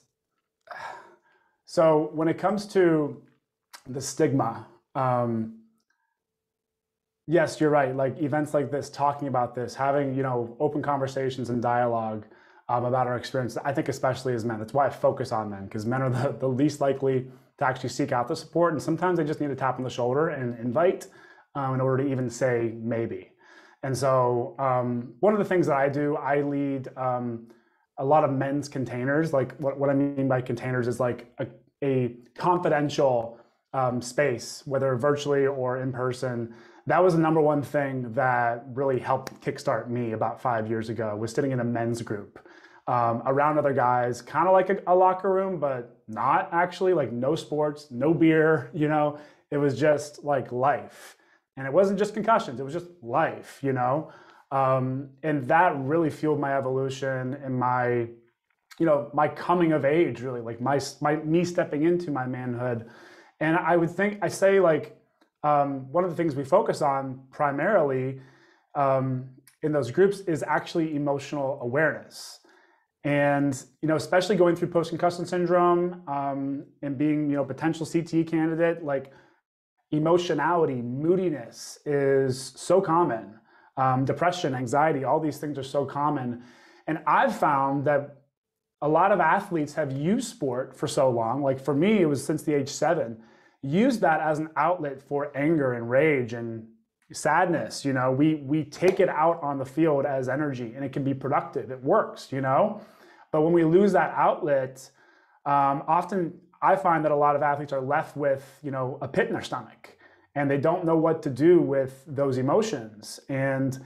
(sighs) so when it comes to the stigma, um, yes, you're right. Like events like this, talking about this, having you know open conversations and dialogue um, about our experience. I think especially as men, that's why I focus on men because men are the, the least likely to actually seek out the support, and sometimes they just need a tap on the shoulder and invite um, in order to even say maybe. And so um, one of the things that I do, I lead um, a lot of men's containers. Like what, what I mean by containers is like a, a confidential um, space, whether virtually or in person, that was the number one thing that really helped kickstart me about five years ago was sitting in a men's group um, around other guys kind of like a, a, locker room but not actually like no sports no beer you know? It was just like life. And it wasn't just concussions it was just life you know? Um, and that really fueled my evolution and my you know my coming of age really like my, my me stepping into my manhood. And i would think i say like um, one of the things we focus on primarily um, in those groups is actually emotional awareness. And you know, especially going through post-concussion syndrome um, and being you know potential CTE candidate, like emotionality, moodiness is so common. Um, depression, anxiety, all these things are so common. And I've found that a lot of athletes have used sport for so long. Like for me, it was since the age seven use that as an outlet for anger and rage and sadness you know? We we take it out on the field as energy and it can be productive. It works you know? But when we lose that outlet um, often i find that a lot of athletes are left with you know a pit in their stomach and they don't know what to do with those emotions and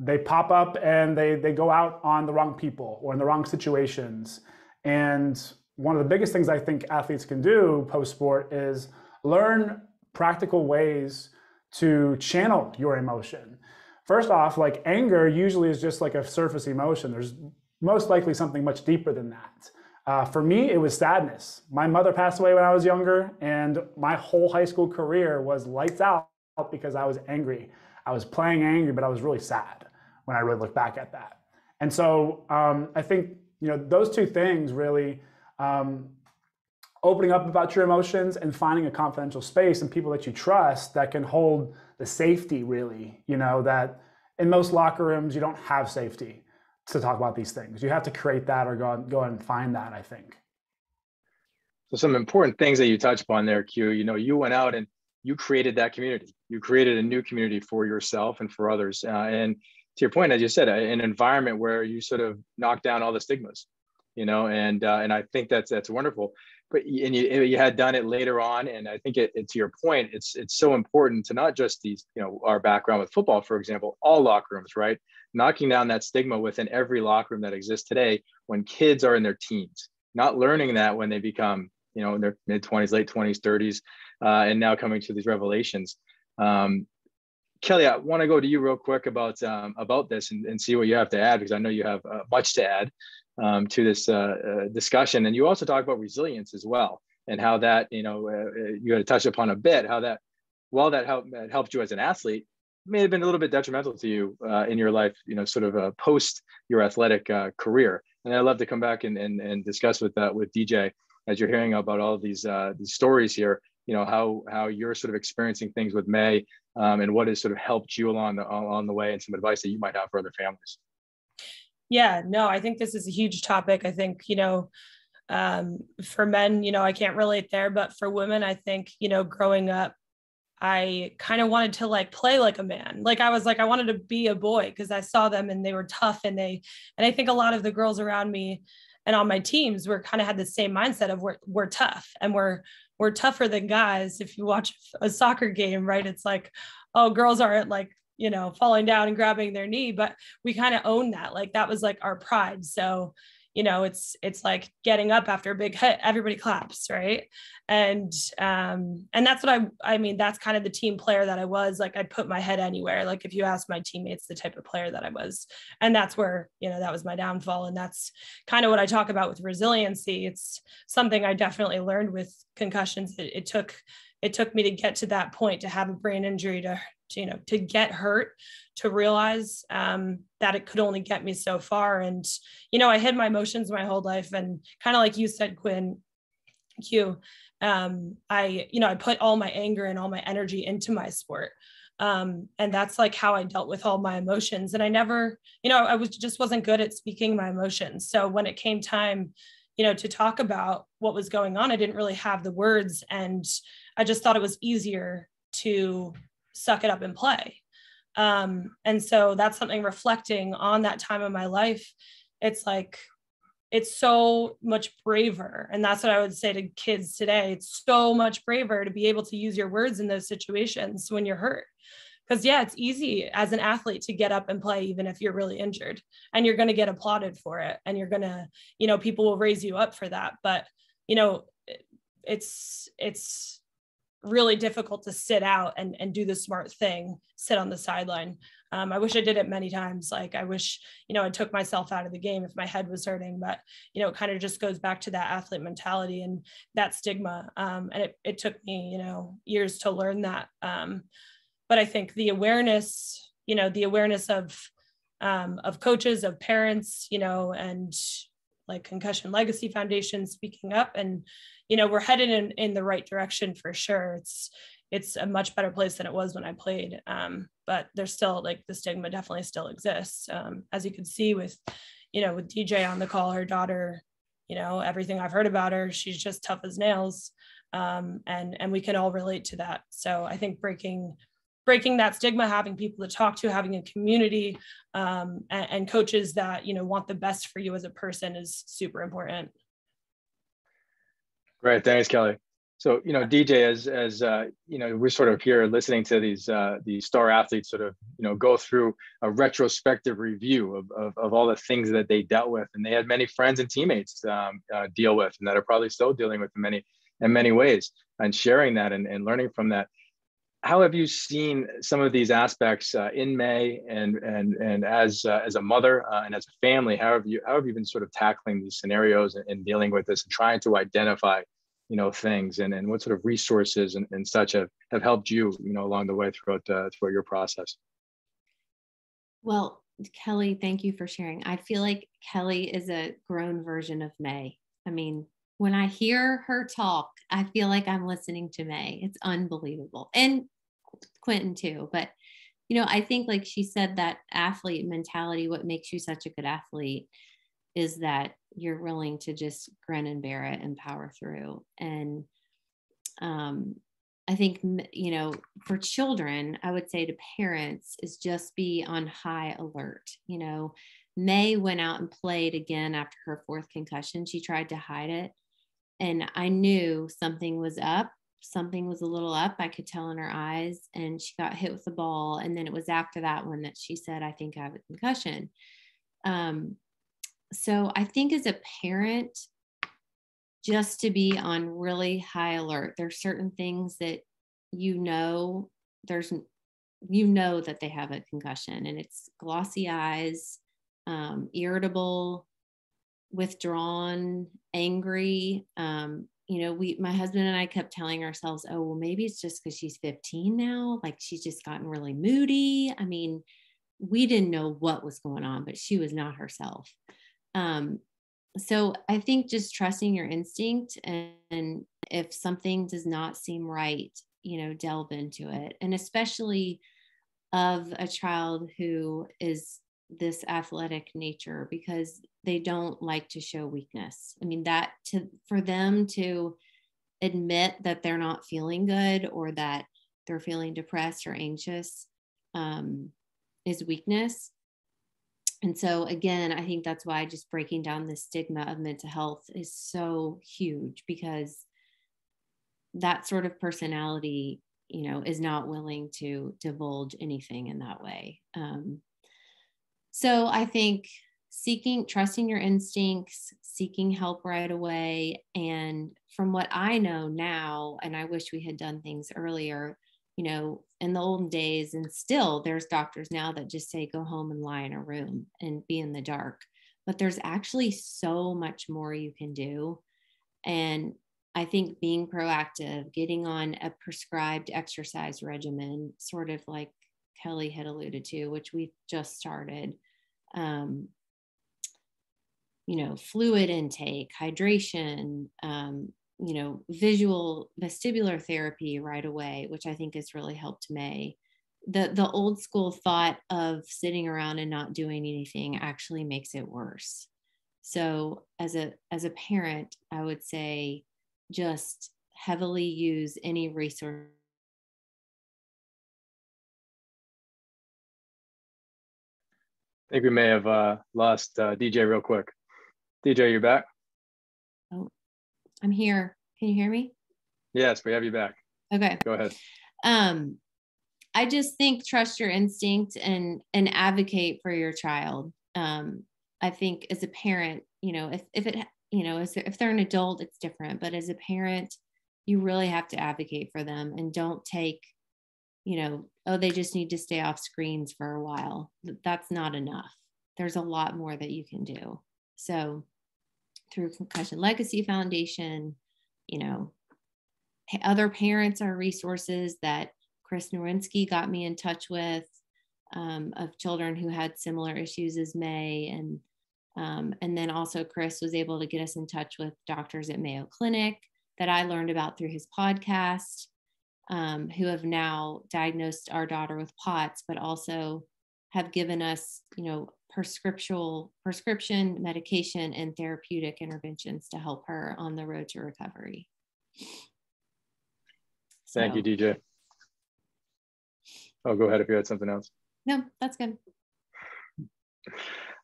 they pop up and they they go out on the wrong people or in the wrong situations. And one of the biggest things i think athletes can do post sport is learn practical ways to channel your emotion. First off, like anger usually is just like a surface emotion. There's most likely something much deeper than that. Uh, for me, it was sadness. My mother passed away when I was younger, and my whole high school career was lights out because I was angry. I was playing angry, but I was really sad when I really look back at that. And so um, I think you know those two things really um, opening up about your emotions and finding a confidential space and people that you trust that can hold the safety really you know that in most locker rooms you don't have safety to talk about these things. You have to create that or go go and find that i think. So some important things that you touched upon there q you know you went out and you created that community. You created a new community for yourself and for others. Uh, and to your point as you said an environment where you sort of knock down all the stigmas you know and uh, and i think that's that's wonderful but and you, you had done it later on and i think it, it, to your point it's it's so important to not just these you know our background with football for example all locker rooms right? Knocking down that stigma within every locker room that exists today when kids are in their teens not learning that when they become you know in their mid 20s late 20s 30s uh, and now coming to these revelations. Um, Kelly, I want to go to you real quick about um, about this and, and see what you have to add because I know you have uh, much to add um, to this uh, uh, discussion. And you also talk about resilience as well and how that you know uh, uh, you had to touch upon a bit how that while that helped helped you as an athlete may have been a little bit detrimental to you uh, in your life, you know, sort of post your athletic career. And I'd love to come back and, and, and discuss with with DJ as you're hearing about all these these stories here you know how how you're sort of experiencing things with May um, and what has sort of helped you along the along the way and some advice that you might have for other families. Yeah, no, I think this is a huge topic. I think you know um, for men, you know, I can't relate there, but for women, I think you know, growing up, I kind of wanted to like play like a man. Like I was like I wanted to be a boy because I saw them and they were tough and they and I think a lot of the girls around me and on my teams were kind of had the same mindset of we're, we're tough and we're we're tougher than guys. If you watch a soccer game, right, it's like, oh, girls aren't like, you know, falling down and grabbing their knee, but we kind of own that. Like that was like our pride. So you know it's it's like getting up after a big hit everybody claps right? And um and that's what i i mean that's kind of the team player that i was like i'd put my head anywhere. Like if you ask my teammates the type of player that i was. And that's where you know that was my downfall. And that's kind of what i talk about with resiliency. It's something i definitely learned with concussions. It, it took it took me to get to that point to have a brain injury to, to you know to get hurt to realize um, that it could only get me so far. And you know i hid my emotions my whole life. And kind of like you said quinn q um, i you know i put all my anger and all my energy into my sport. Um, and that's like how i dealt with all my emotions. And i never you know i was just wasn't good at speaking my emotions. So when it came time you know to talk about what was going on i didn't really have the words. And I just thought it was easier to suck it up and play. Um, and so that's something reflecting on that time of my life. It's like, it's so much braver. And that's what I would say to kids today. It's so much braver to be able to use your words in those situations when you're hurt. Because, yeah, it's easy as an athlete to get up and play, even if you're really injured, and you're going to get applauded for it. And you're going to, you know, people will raise you up for that. But, you know, it's, it's, really difficult to sit out and, and do the smart thing, sit on the sideline. Um, I wish I did it many times. Like I wish, you know, I took myself out of the game if my head was hurting, but you know, it kind of just goes back to that athlete mentality and that stigma. Um, and it, it took me, you know, years to learn that. Um, but I think the awareness, you know, the awareness of, um, of coaches, of parents, you know, and like Concussion Legacy Foundation speaking up and, you know, we're headed in, in the right direction for sure. It's, it's a much better place than it was when I played. Um, but there's still like the stigma definitely still exists. Um, as you can see with, you know, with DJ on the call, her daughter, you know, everything I've heard about her, she's just tough as nails. Um, and, and we can all relate to that. So I think breaking, breaking that stigma, having people to talk to, having a community um, and, and coaches that, you know, want the best for you as a person is super important. Great, thanks, Kelly. So, you know, DJ, as as uh, you know, we're sort of here listening to these uh, these star athletes sort of, you know, go through a retrospective review of, of, of all the things that they dealt with, and they had many friends and teammates um, uh, deal with, and that are probably still dealing with in many in many ways, and sharing that and, and learning from that. How have you seen some of these aspects uh, in May, and and and as uh, as a mother uh, and as a family? How have you how have you been sort of tackling these scenarios and, and dealing with this and trying to identify you know things and, and what sort of resources and, and such have, have helped you you know along the way throughout uh, throughout your process well kelly thank you for sharing i feel like kelly is a grown version of may i mean when i hear her talk i feel like i'm listening to may it's unbelievable and quentin too but you know i think like she said that athlete mentality what makes you such a good athlete is that you're willing to just grin and bear it and power through. And um, I think, you know, for children, I would say to parents is just be on high alert. You know, May went out and played again after her fourth concussion. She tried to hide it. And I knew something was up. Something was a little up. I could tell in her eyes. And she got hit with the ball. And then it was after that one that she said, I think I have a concussion. Um, so I think as a parent, just to be on really high alert. There's certain things that you know there's you know that they have a concussion and it's glossy eyes um, irritable withdrawn angry um, you know we my husband and i kept telling ourselves oh well maybe it's just because she's 15 now like she's just gotten really moody. I mean we didn't know what was going on but she was not herself. Um, so i think just trusting your instinct and, and if something does not seem right you know delve into it. And especially of a child who is this athletic nature because they don't like to show weakness. I mean that to for them to admit that they're not feeling good or that they're feeling depressed or anxious um, is weakness. And so again i think that's why just breaking down the stigma of mental health is so huge because that sort of personality you know is not willing to divulge anything in that way. Um, so i think seeking trusting your instincts seeking help right away. And from what i know now and i wish we had done things earlier you know in the olden days and still there's doctors now that just say go home and lie in a room and be in the dark. But there's actually so much more you can do. And I think being proactive, getting on a prescribed exercise regimen, sort of like Kelly had alluded to, which we've just started, um, you know, fluid intake, hydration, um, you know, visual vestibular therapy right away, which I think has really helped May. The, the old school thought of sitting around and not doing anything actually makes it worse. So as a as a parent, I would say just heavily use any resource I think we may have uh, lost uh, DJ real quick. DJ, you're back? Oh, I'm here. Can you hear me? Yes, we have you back. Okay. Go ahead. Um, I just think trust your instinct and and advocate for your child. Um, I think as a parent, you know, if if it you know, as if they're an adult, it's different. But as a parent, you really have to advocate for them and don't take, you know, oh, they just need to stay off screens for a while. That's not enough. There's a lot more that you can do. So, through Concussion Legacy Foundation, you know, other parents are resources that Chris Nowinski got me in touch with um, of children who had similar issues as May. And um, and then also, Chris was able to get us in touch with doctors at Mayo Clinic that I learned about through his podcast, um, who have now diagnosed our daughter with POTS, but also have given us, you know, prescription, prescription medication and therapeutic interventions to help her on the road to recovery. Thank so. you, DJ. Oh, go ahead if you had something else. No, that's good.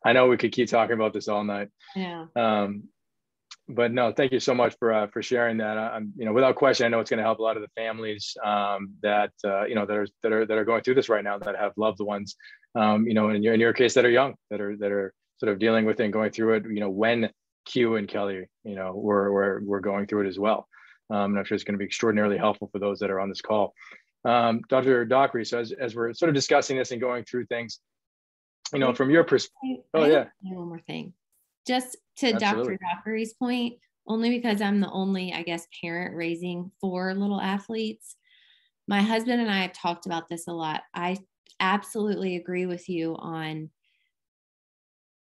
I know we could keep talking about this all night. Yeah. Um, but no, thank you so much for uh, for sharing that. I'm, you know, without question, I know it's going to help a lot of the families um, that uh, you know that are that are that are going through this right now that have loved ones, um, you know, in your in your case that are young, that are that are sort of dealing with it and going through it. You know, when Q and Kelly, you know, were were were going through it as well. Um, and I'm sure it's going to be extraordinarily helpful for those that are on this call. Um, Dr. Dockery, so as, as we're sort of discussing this and going through things, you know, from your perspective. Oh yeah. One more thing, just to Absolutely. Dr. Dockery's point, only because I'm the only, I guess, parent raising four little athletes. My husband and I have talked about this a lot. I absolutely agree with you on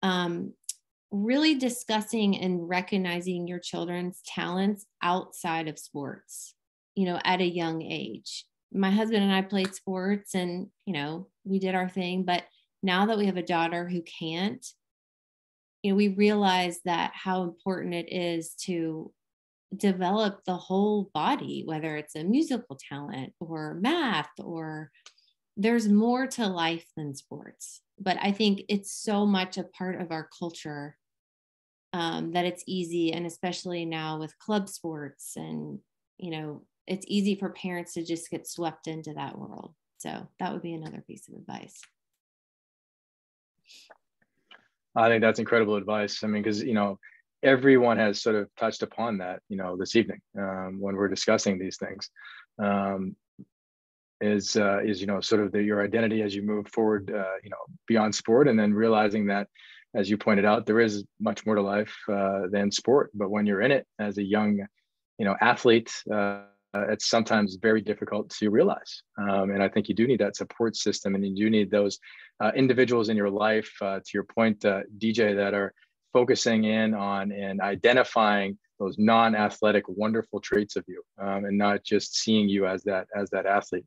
um, really discussing and recognizing your children's talents outside of sports, you know, at a young age. My husband and I played sports and, you know, we did our thing, but now that we have a daughter who can't, you know, we realize that how important it is to develop the whole body, whether it's a musical talent or math or there's more to life than sports. But I think it's so much a part of our culture um, that it's easy, and especially now with club sports, and you know, it's easy for parents to just get swept into that world. So that would be another piece of advice. I think that's incredible advice. I mean, because you know, everyone has sort of touched upon that, you know, this evening um, when we're discussing these things. Um, is uh, is you know sort of the, your identity as you move forward, uh, you know, beyond sport, and then realizing that, as you pointed out, there is much more to life uh, than sport. But when you're in it as a young, you know, athlete, uh, it's sometimes very difficult to realize. Um, and I think you do need that support system, and you do need those uh, individuals in your life. Uh, to your point, DJ, that are focusing in on and identifying those non-athletic wonderful traits of you um, and not just seeing you as that as that athlete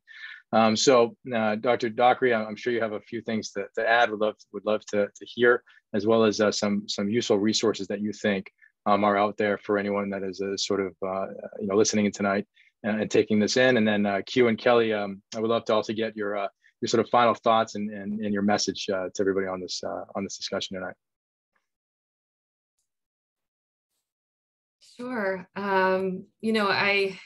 um, so uh, dr dockery i'm sure you have a few things to, to add would love would love to, to hear as well as uh, some some useful resources that you think um, are out there for anyone that is uh, sort of uh, you know listening in tonight and, and, taking this in and then uh, q and kelly um, i would love to also get your uh, your sort of final thoughts and, and, and your message to everybody on this on this discussion tonight Sure. Um, you know, I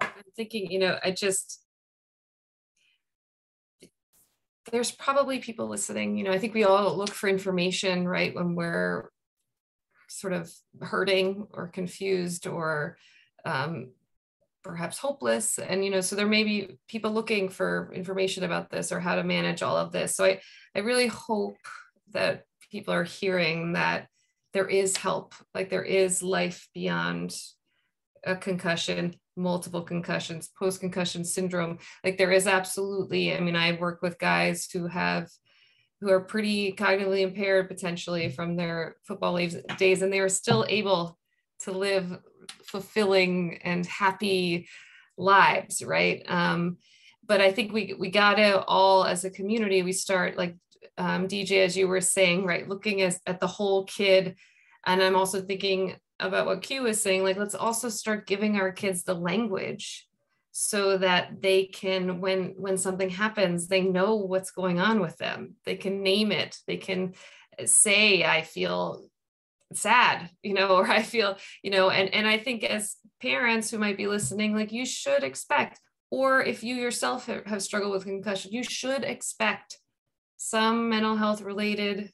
I'm thinking, you know, I just there's probably people listening, you know, I think we all look for information, right, when we're sort of hurting or confused or um, perhaps hopeless. And, you know, so there may be people looking for information about this or how to manage all of this. So I, I really hope that people are hearing that there is help, like there is life beyond a concussion, multiple concussions, post concussion syndrome. Like there is absolutely, I mean, I work with guys who have who are pretty cognitively impaired potentially from their football days and they are still able to live fulfilling and happy lives right um, but i think we we gotta all as a community we start like um, DJ, as you were saying, right, looking as, at the whole kid. And I'm also thinking about what Q was saying, like, let's also start giving our kids the language so that they can, when, when something happens, they know what's going on with them. They can name it. They can say, I feel sad you know (laughs) or i feel you know and and i think as parents who might be listening like you should expect or if you yourself have, struggled with concussion you should expect some mental health related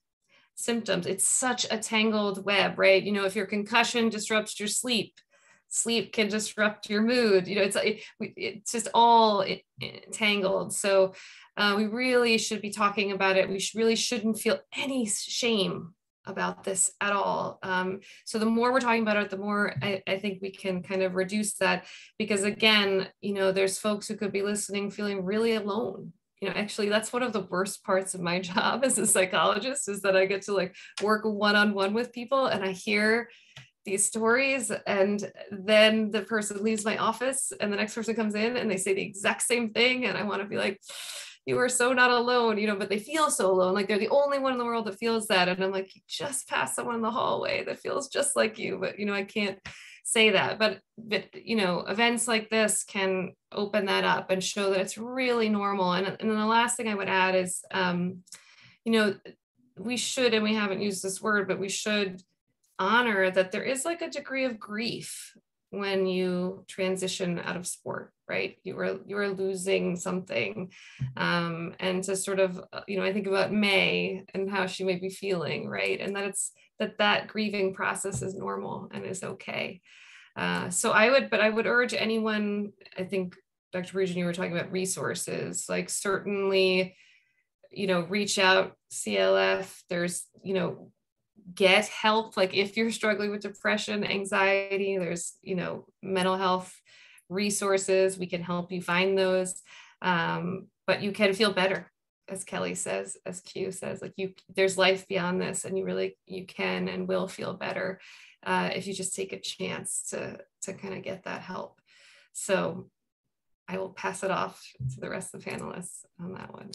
symptoms. It's such a tangled web, right? You know, if your concussion disrupts your sleep, sleep can disrupt your mood. You know, it's it, it's just all tangled. So uh, we really should be talking about it. We really shouldn't feel any shame about this at all. Um, so the more we're talking about it, the more I, I, think we can kind of reduce that because again, you know, there's folks who could be listening feeling really alone you know actually that's one of the worst parts of my (laughs) job as a psychologist is that i get to like work one-on-one with people and i hear these stories and then the person leaves my office and the next person comes in and they say the exact same thing and i want to be like you are so not alone you know but they feel so alone. Like they're the only one in the world that feels that. And i'm like you just passed someone in the hallway that feels just like you but you know i can't say that. But but you know events like this can open that up and show that it's really normal. And, and then the last thing i would add is um, you know we should and we haven't used this word but we should honor that there is like a degree of grief when you transition out of sport right you were you were losing something um, and to sort of you know i think about may and how she may be feeling right and that it's that that grieving process is normal and is okay. Uh, so I would, but I would urge anyone, I think Dr. Parisien, you were talking about resources, like certainly, you know, reach out CLF, there's, you know, get help. Like if you're struggling with depression, anxiety, there's, you know, mental health resources, we can help you find those. Um, but you can feel better as Kelly says, as Q says, like you, there's life beyond this, and you really you can and will feel better uh, if you just take a chance to to kind of get that help. So I will pass it off to the rest of the panelists on that one.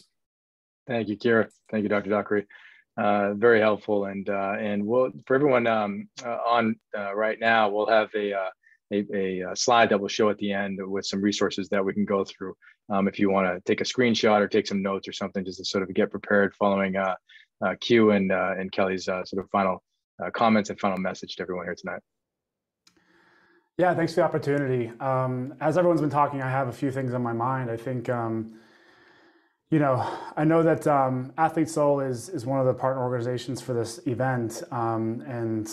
Thank you, Ciara. Thank you, Dr. Dockery. Uh, very helpful, and uh, and we'll for everyone um, uh, on uh, right now, we'll have a uh, a, a, uh, slide that we'll show at the end with some resources that we can go through um, if you want to take a screenshot or take some notes or something just to sort of get prepared following uh, uh, Q and, uh, and Kelly's uh, sort of final uh, comments and final message to everyone here tonight. Yeah, thanks for the opportunity. Um, as everyone's been talking, I have a few things on my mind. I think, um, you know, I know that um, Athlete Soul is, is one of the partner organizations for this event. Um, and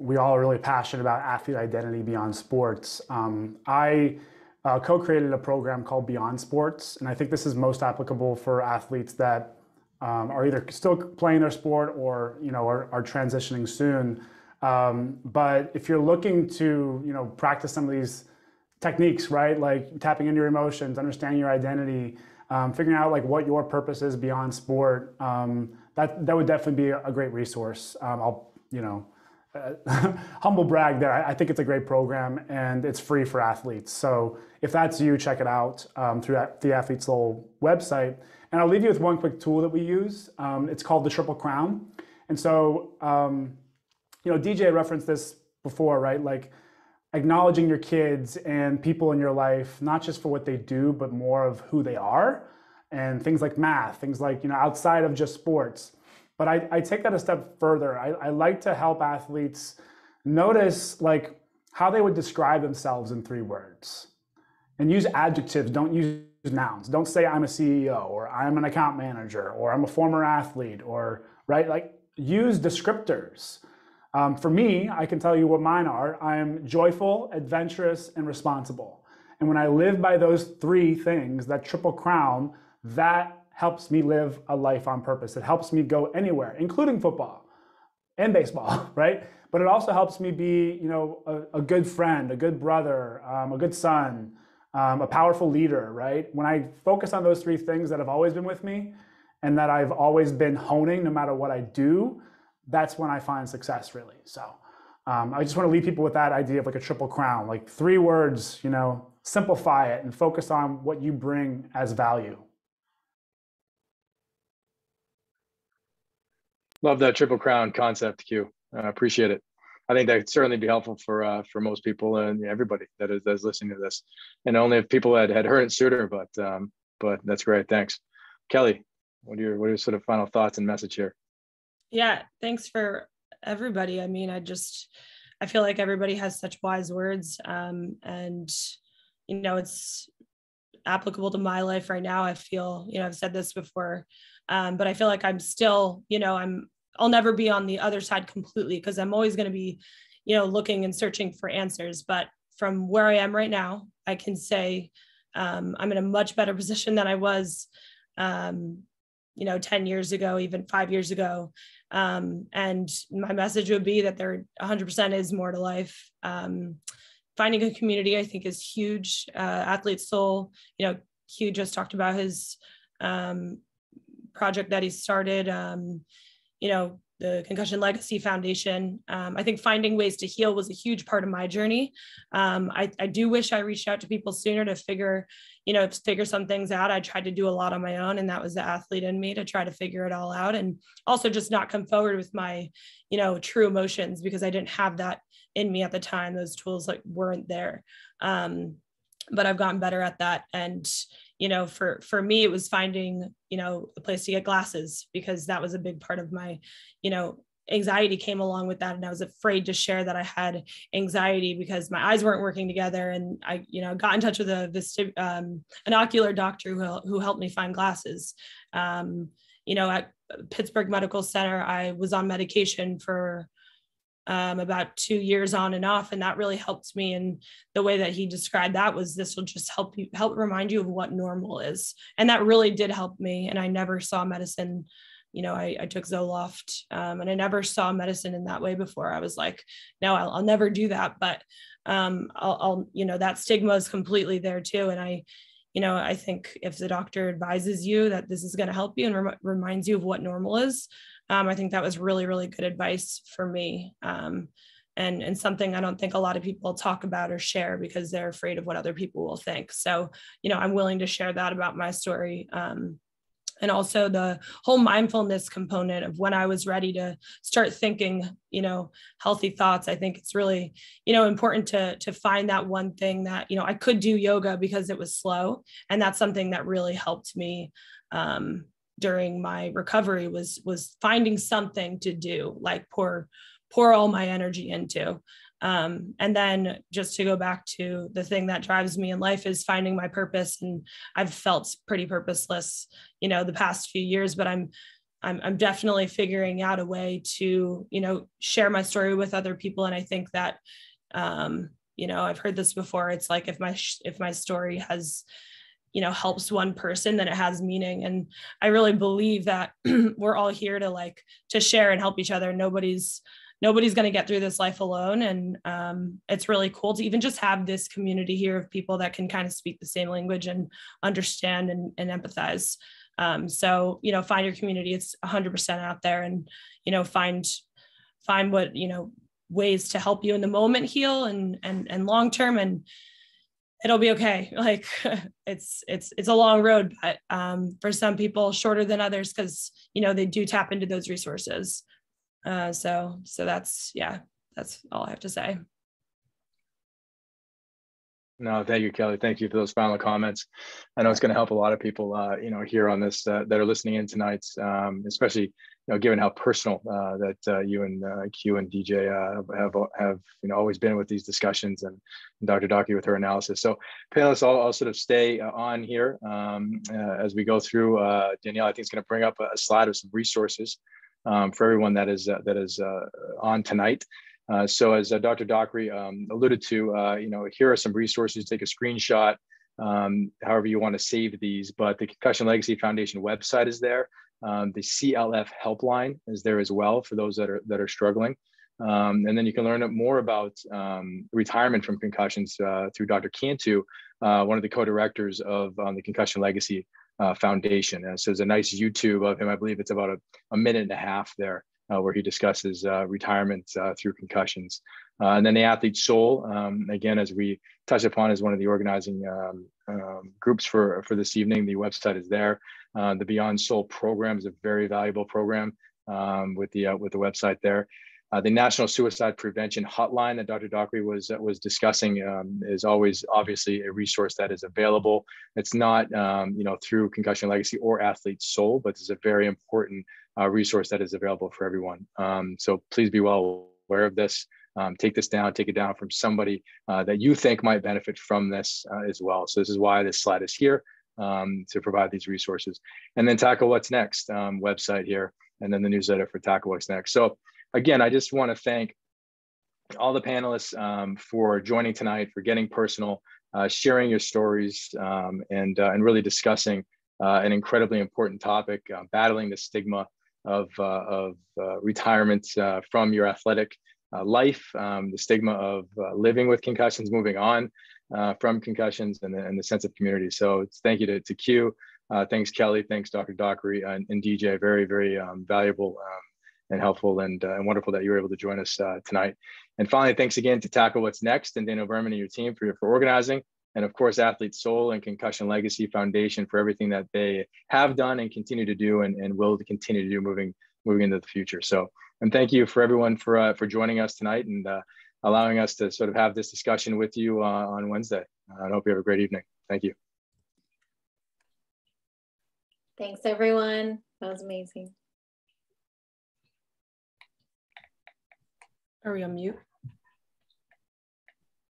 we all are really passionate about athlete identity beyond sports. Um, I uh, co-created a program called Beyond Sports, and I think this is most applicable for athletes that um, are either still playing their sport or you know are, are transitioning soon. Um, but if you're looking to you know practice some of these techniques, right, like tapping into your emotions, understanding your identity, um, figuring out like what your purpose is beyond sport, um, that that would definitely be a great resource. Um, I'll you know. Uh, (laughs) humble brag there. I, I, think it's a great program and it's free for athletes. So if that's you, check it out um, through the Athlete Soul website. And I'll leave you with one quick tool that we use. Um, it's called the Triple Crown. And so, um, you know, DJ referenced this before, right? Like acknowledging your kids and people in your life, not just for what they do, but more of who they are and things like math, things like, you know, outside of just sports. But I, I take that a step further. I, I like to help athletes notice like how they would describe themselves in three words and use adjectives. Don't use nouns. Don't say I'm a CEO or I'm an account manager or I'm a former athlete or right. Like use descriptors. Um, for me, I can tell you what mine are. I'm joyful, adventurous, and responsible. And when I live by those three things, that triple crown, that helps me live a life on purpose. It helps me go anywhere, including football and baseball, (laughs) right? But it also helps me be, you know, a, a good friend, a good brother, um, a good son, um, a powerful leader, right? When I focus on those three things that have always been with me and that I've always been honing no matter what I do, that's when I find success really. So um, I just want to leave people with that idea of like a triple crown, like three words, you know, simplify it and focus on what you bring as value. Love that triple crown concept, Q. I appreciate it. I think that certainly be helpful for uh, for most people and everybody that is, that is listening to this, and only if people had, had heard it sooner. But um, but that's great. Thanks, Kelly. What are your what are your sort of final thoughts and message here? Yeah, thanks for everybody. I mean, I just I feel like everybody has such wise words, um, and you know, it's applicable to my life right now. I feel you know I've said this before, um, but I feel like I'm still you know I'm I'll never be on the other side completely because I'm always going to be, you know, looking and searching for answers. But from where I am right now, I can say um, I'm in a much better (laughs) position than I was, um, you know, 10 years ago, even five years ago. Um, and my message would be that there 100% is more to life. Um, finding a community, I think, is huge. Uh, Athlete Soul, you know, Q just talked about his um, project that he started. Um, you know, the Concussion Legacy Foundation. Um, I think finding ways to heal was a huge part of my journey. Um, I, I, do wish I reached out to people sooner to figure, you know, figure some things out. I tried to do a lot on my own, and that was the athlete in me to try to figure it all out, and also just not come forward with my, you know, true emotions because I didn't have that in me at the time. Those tools like weren't there. Um, but I've gotten better at that, and you know for for me it was finding you know a place to get glasses because that was a big part of my you know anxiety came along with that. And i was afraid to share that i had anxiety because my eyes weren't working together. And i you know got in touch with a vesti- um, an ocular doctor who, who helped me find glasses. Um, you know at pittsburgh medical center i was on medication for um, about two years on and off. And that really helped me. And the way that he described that was this will just help you help remind you of what normal is. And that really did help me. And i never saw medicine you know i, I took zoloft um, and i never saw medicine in that way before. I was like no i'll, I'll never do that. But um, I'll, I'll you know that stigma is completely there too. And i you know i think if the doctor advises you that this is going to help you and rem- reminds you of what normal is um, I think that was really, really good advice for me. Um, and, and something I don't think a lot of people talk about or share because they're afraid of what other people will think. So, you know, I'm willing to share that about my story. Um, and also the whole mindfulness component of when I was ready to start thinking, you know, healthy thoughts. I think it's really, you know, important to to find that one thing that, you know, I could do yoga because it was slow. And that's something that really helped me um, during my recovery was was finding something to do like pour pour all my energy into. Um, and then just to go back to the thing that drives me in life is finding my purpose. And i've felt pretty purposeless you know the past few years but i'm i'm, I'm definitely figuring out a way to you know share my story with other people. And i think that um, you know i've heard this before. It's like if my if my story has you know helps one person then it has meaning. And i really believe that (clears throat) we're all here to like to share and help each other. Nobody's nobody's going to get through this life alone. And um, it's really cool to even just have this community here of people that can kind of speak the same language and understand and, and empathize. Um, so you know find your community. It's 100% out there and you know find find what you know ways to help you in the moment heal and and and long term. And it'll be okay. (laughs) Like it's it's it's a long road but um, for some people shorter than others because you know they do tap into those resources. Uh, so so that's yeah that's all i have to say no, thank you, Kelly. Thank you for those final comments. I know it's going to help a lot of people, uh, you know, here on this uh, that are listening in tonight, um, especially, you know, given how personal uh, that uh, you and uh, Q and DJ uh, have have you know always been with these discussions, and, and Dr. Dockery with her analysis. So, panelists, I'll, I'll sort of stay on here um, as we go through. Danielle, I think is going to bring up a, slide of some resources um, for everyone that is that is on tonight. Uh, so as uh, Dr. Dockery um, alluded to, uh, you know, here are some resources, take a screenshot, um, however you want to save these, but the Concussion Legacy Foundation website is there. Um, the CLF helpline is there as well for those that are, that are struggling. Um, and then you can learn more about um, retirement from concussions uh, through Dr. Cantu, uh, one of the co-directors of um, the Concussion Legacy Foundation. So there's a nice YouTube of him. I believe it's about a, a minute and a half there uh, where he discusses uh, retirement uh, through concussions. Uh, and then the athlete soul, um, again, as we touched upon is one of the organizing um, um, groups for, for this evening, the website is there. Uh, the Beyond Soul program is a very valuable program um, with, the, with the website there. Uh, the National Suicide Prevention Hotline that Dr. Dockery was was discussing um, is always obviously a resource that is available. It's not um, you know through Concussion Legacy or Athlete Soul, but it's a very important uh, resource that is available for everyone. Um, so please be well aware of this. Um, take this down, take it down from somebody uh, that you think might benefit from this uh, as well. So this is why this slide is here um, to provide these resources. And then Tackle What's Next um, website here, and then the newsletter for Tackle What's Next. So again, I just want to thank all the panelists um, for joining tonight, for getting personal, uh, sharing your stories, um, and, uh, and really discussing uh, an incredibly important topic, battling the stigma of, uh, of uh, retirement uh, from your athletic life, um, the stigma of living with concussions, moving on from concussions, and the, and the sense of community. So thank you to, to Q. thanks, Kelly. Thanks, Dr. Dockery and, and DJ. Very, very um, valuable um, and helpful and, uh, and wonderful that you were able to join us uh, tonight. And finally, thanks again to Tackle What's Next and Daniel Berman and your team for, for organizing and of course athlete soul and concussion legacy foundation for everything that they have done and continue to do and, and will continue to do moving moving into the future. So and thank you for everyone for uh, for joining us tonight and uh, allowing us to sort of have this discussion with you uh, on wednesday. I hope you have a great evening. Thank you. Thanks everyone. That was amazing. Are we on mute